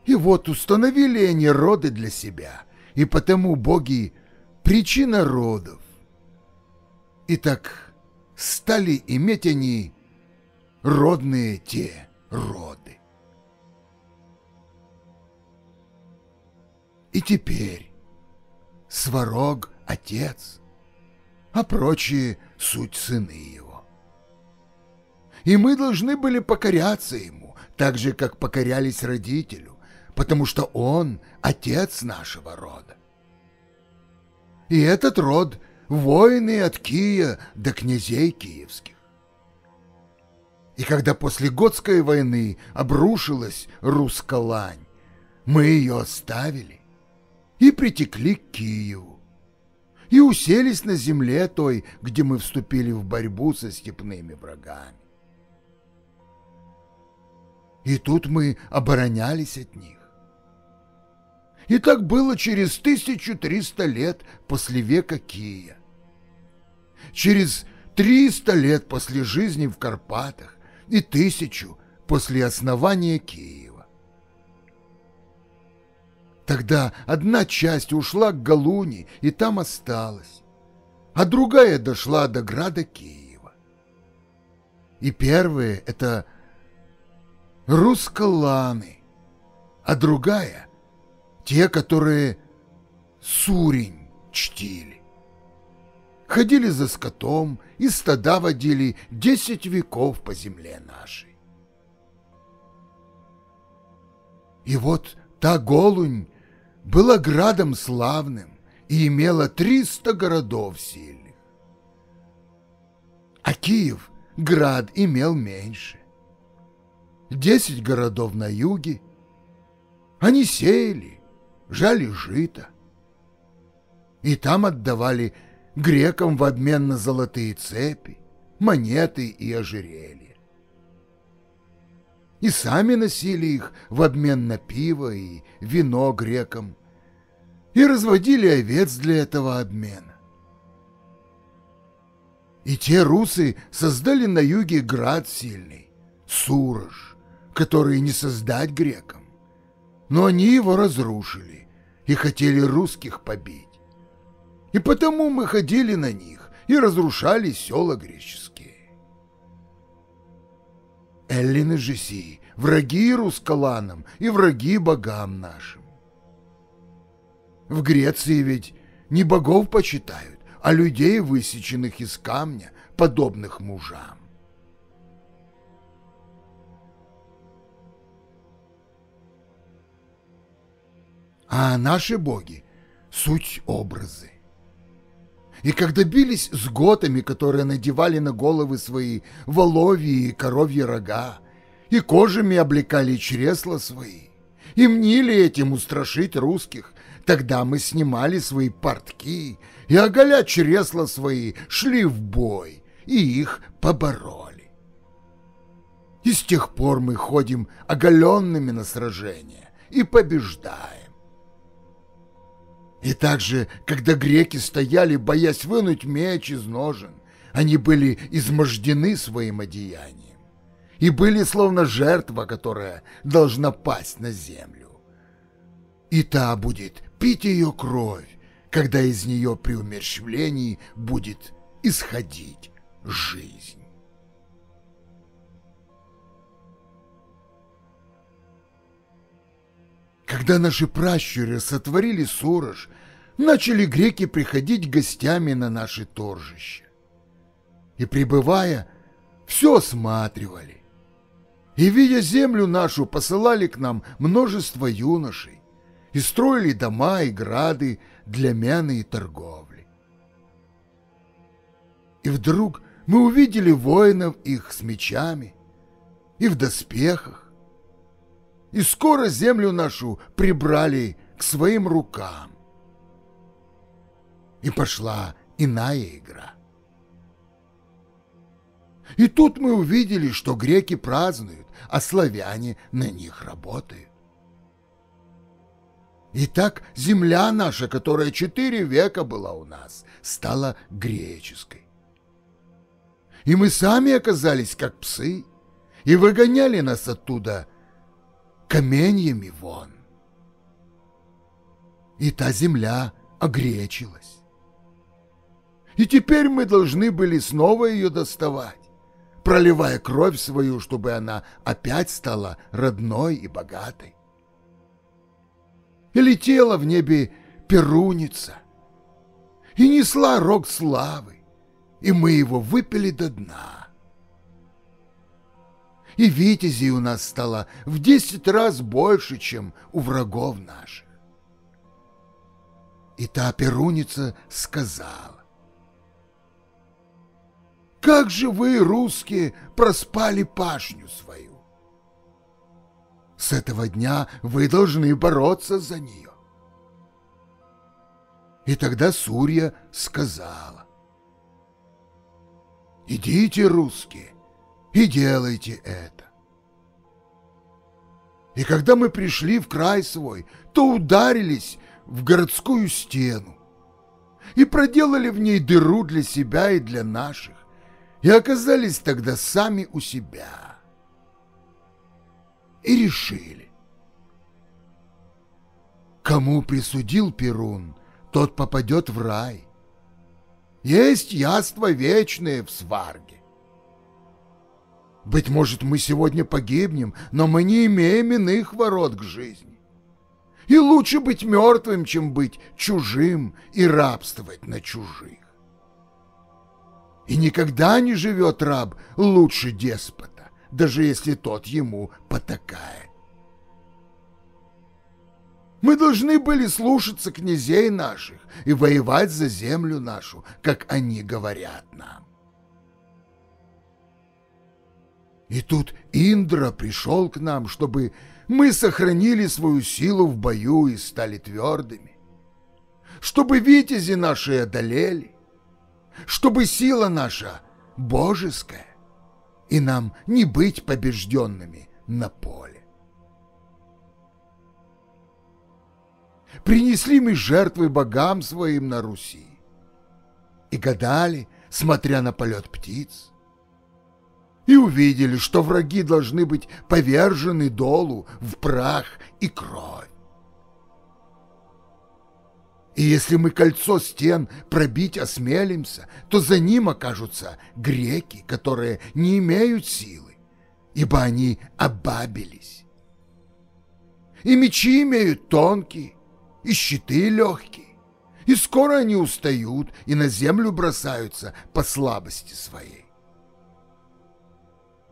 И вот установили они роды для себя — и потому боги — причина родов. И так стали иметь они родные те роды. И теперь Сварог — отец, а прочие — суть сыны его. И мы должны были покоряться ему, так же, как покорялись родителю, потому что он — отец нашего рода. И этот род — воины от Кия до князей киевских. И когда после Готской войны обрушилась Руска-Лань, мы ее оставили и притекли к Киеву, и уселись на земле той, где мы вступили в борьбу со степными врагами. И тут мы оборонялись от них. И так было через 1300 лет после века Кия. Через 300 лет после жизни в Карпатах и тысячу после основания Киева. Тогда одна часть ушла к Галуни и там осталась, а другая дошла до града Киева. И первые — это рускаланы, а другая — те, которые сурень чтили. Ходили за скотом и стада водили десять веков по земле нашей. И вот та Голунь была градом славным и имела триста городов сильных. А Киев град имел меньше. Десять городов на юге. Они сеяли, жали жито. И там отдавали грекам в обмен на золотые цепи, монеты и ожерелья. И сами носили их в обмен на пиво и вино грекам, и разводили овец для этого обмена. И те русы создали на юге град сильный, Сурож, который не создать грекам но они его разрушили и хотели русских побить. И потому мы ходили на них и разрушали села греческие. Эллины же сии, враги рускаланам и враги богам нашим. В Греции ведь не богов почитают, а людей, высеченных из камня, подобных мужам. А наши боги — суть образы. И когда бились с готами, которые надевали на головы свои воловьи и коровьи рога, и кожами облекали чресла свои, и мнили этим устрашить русских, тогда мы снимали свои портки и, оголя чресла свои, шли в бой и их побороли. И с тех пор мы ходим оголенными на сражения и побеждаем. И также, когда греки стояли, боясь вынуть меч из ножен, они были измождены своим одеянием и были словно жертва, которая должна пасть на землю. И та будет пить ее кровь, когда из нее при умерщвлении будет исходить жизнь. Когда наши пращуры сотворили Сурож, начали греки приходить гостями на наши торжища. И, пребывая, все осматривали. И, видя землю нашу, посылали к нам множество юношей и строили дома и грады для мяны и торговли. И вдруг мы увидели воинов их с мечами и в доспехах, и скоро землю нашу прибрали к своим рукам. И пошла иная игра. И тут мы увидели, что греки празднуют, а славяне на них работают. Итак, земля наша, которая четыре века была у нас, стала греческой. И мы сами оказались как псы, и выгоняли нас оттуда каменьями вон. И та земля огречилась. И теперь мы должны были снова ее доставать, проливая кровь свою, чтобы она опять стала родной и богатой. И летела в небе перуница, и несла рог славы, и мы его выпили до дна и витязей у нас стало в десять раз больше, чем у врагов наших. И та перуница сказала, «Как же вы, русские, проспали пашню свою? С этого дня вы должны бороться за нее». И тогда Сурья сказала, «Идите, русские, и делайте это. И когда мы пришли в край свой, то ударились в городскую стену и проделали в ней дыру для себя и для наших, и оказались тогда сами у себя. И решили. Кому присудил Перун, тот попадет в рай. Есть яство вечное в сварге. Быть может, мы сегодня погибнем, но мы не имеем иных ворот к жизни. И лучше быть мертвым, чем быть чужим и рабствовать на чужих. И никогда не живет раб лучше деспота, даже если тот ему потакает. Мы должны были слушаться князей наших и воевать за землю нашу, как они говорят нам. И тут Индра пришел к нам, чтобы мы сохранили свою силу в бою и стали твердыми, чтобы витязи наши одолели, чтобы сила наша божеская, и нам не быть побежденными на поле. Принесли мы жертвы богам своим на Руси и гадали, смотря на полет птиц, и увидели, что враги должны быть повержены долу в прах и кровь. И если мы кольцо стен пробить осмелимся, то за ним окажутся греки, которые не имеют силы, ибо они обабились. И мечи имеют тонкие, и щиты легкие, и скоро они устают и на землю бросаются по слабости своей.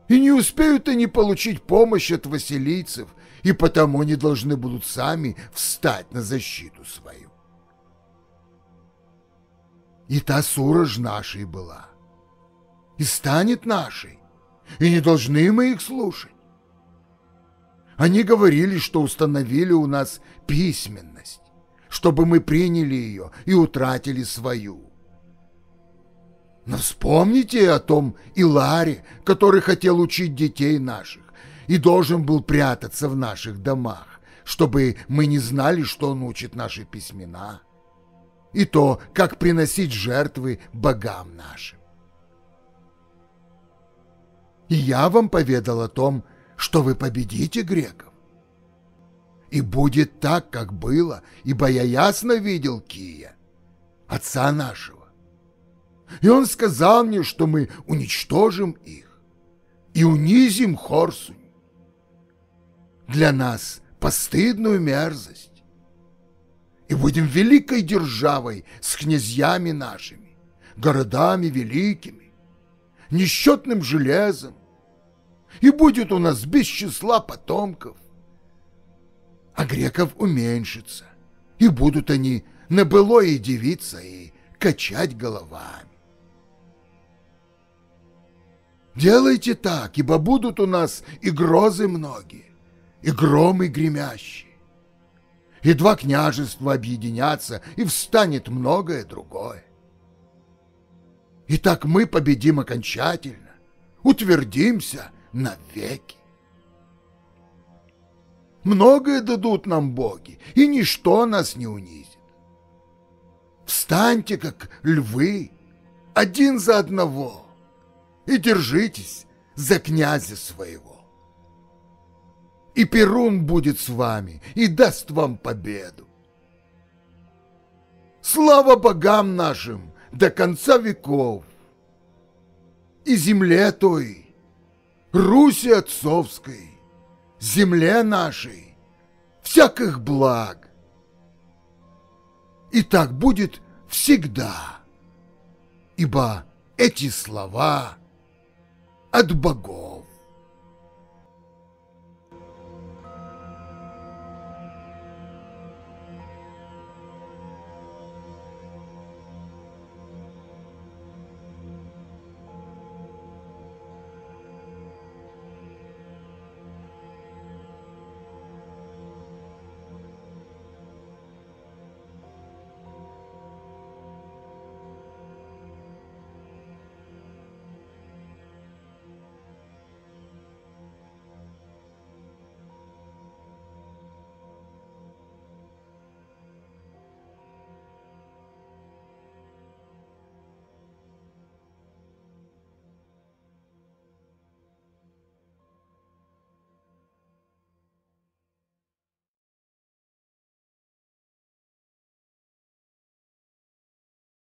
И не успеют они получить помощь от василийцев, и потому не должны будут сами встать на защиту свою. И та сурож нашей была, и станет нашей, и не должны мы их слушать. Они говорили, что установили у нас письменность, чтобы мы приняли ее и утратили свою. Но вспомните о том Иларе, который хотел учить детей наших и должен был прятаться в наших домах, чтобы мы не знали, что он учит наши письмена, и то, как приносить жертвы богам нашим. И я вам поведал о том, что вы победите греков. И будет так, как было, ибо я ясно видел Кия, отца нашего. И он сказал мне, что мы уничтожим их и унизим Хорсунь. Для нас постыдную мерзость. И будем великой державой с князьями нашими, городами великими, несчетным железом, и будет у нас без числа потомков. А греков уменьшится, и будут они на былое девиться и качать головами. Делайте так, ибо будут у нас и грозы многие, и громы гремящие. И два княжества объединятся, и встанет многое другое. И так мы победим окончательно, утвердимся навеки. Многое дадут нам боги, и ничто нас не унизит. Встаньте, как львы, один за одного, и держитесь за князя своего. И Перун будет с вами и даст вам победу. Слава богам нашим до конца веков! И земле той, Руси отцовской, земле нашей, всяких благ. И так будет всегда, ибо эти слова от богов.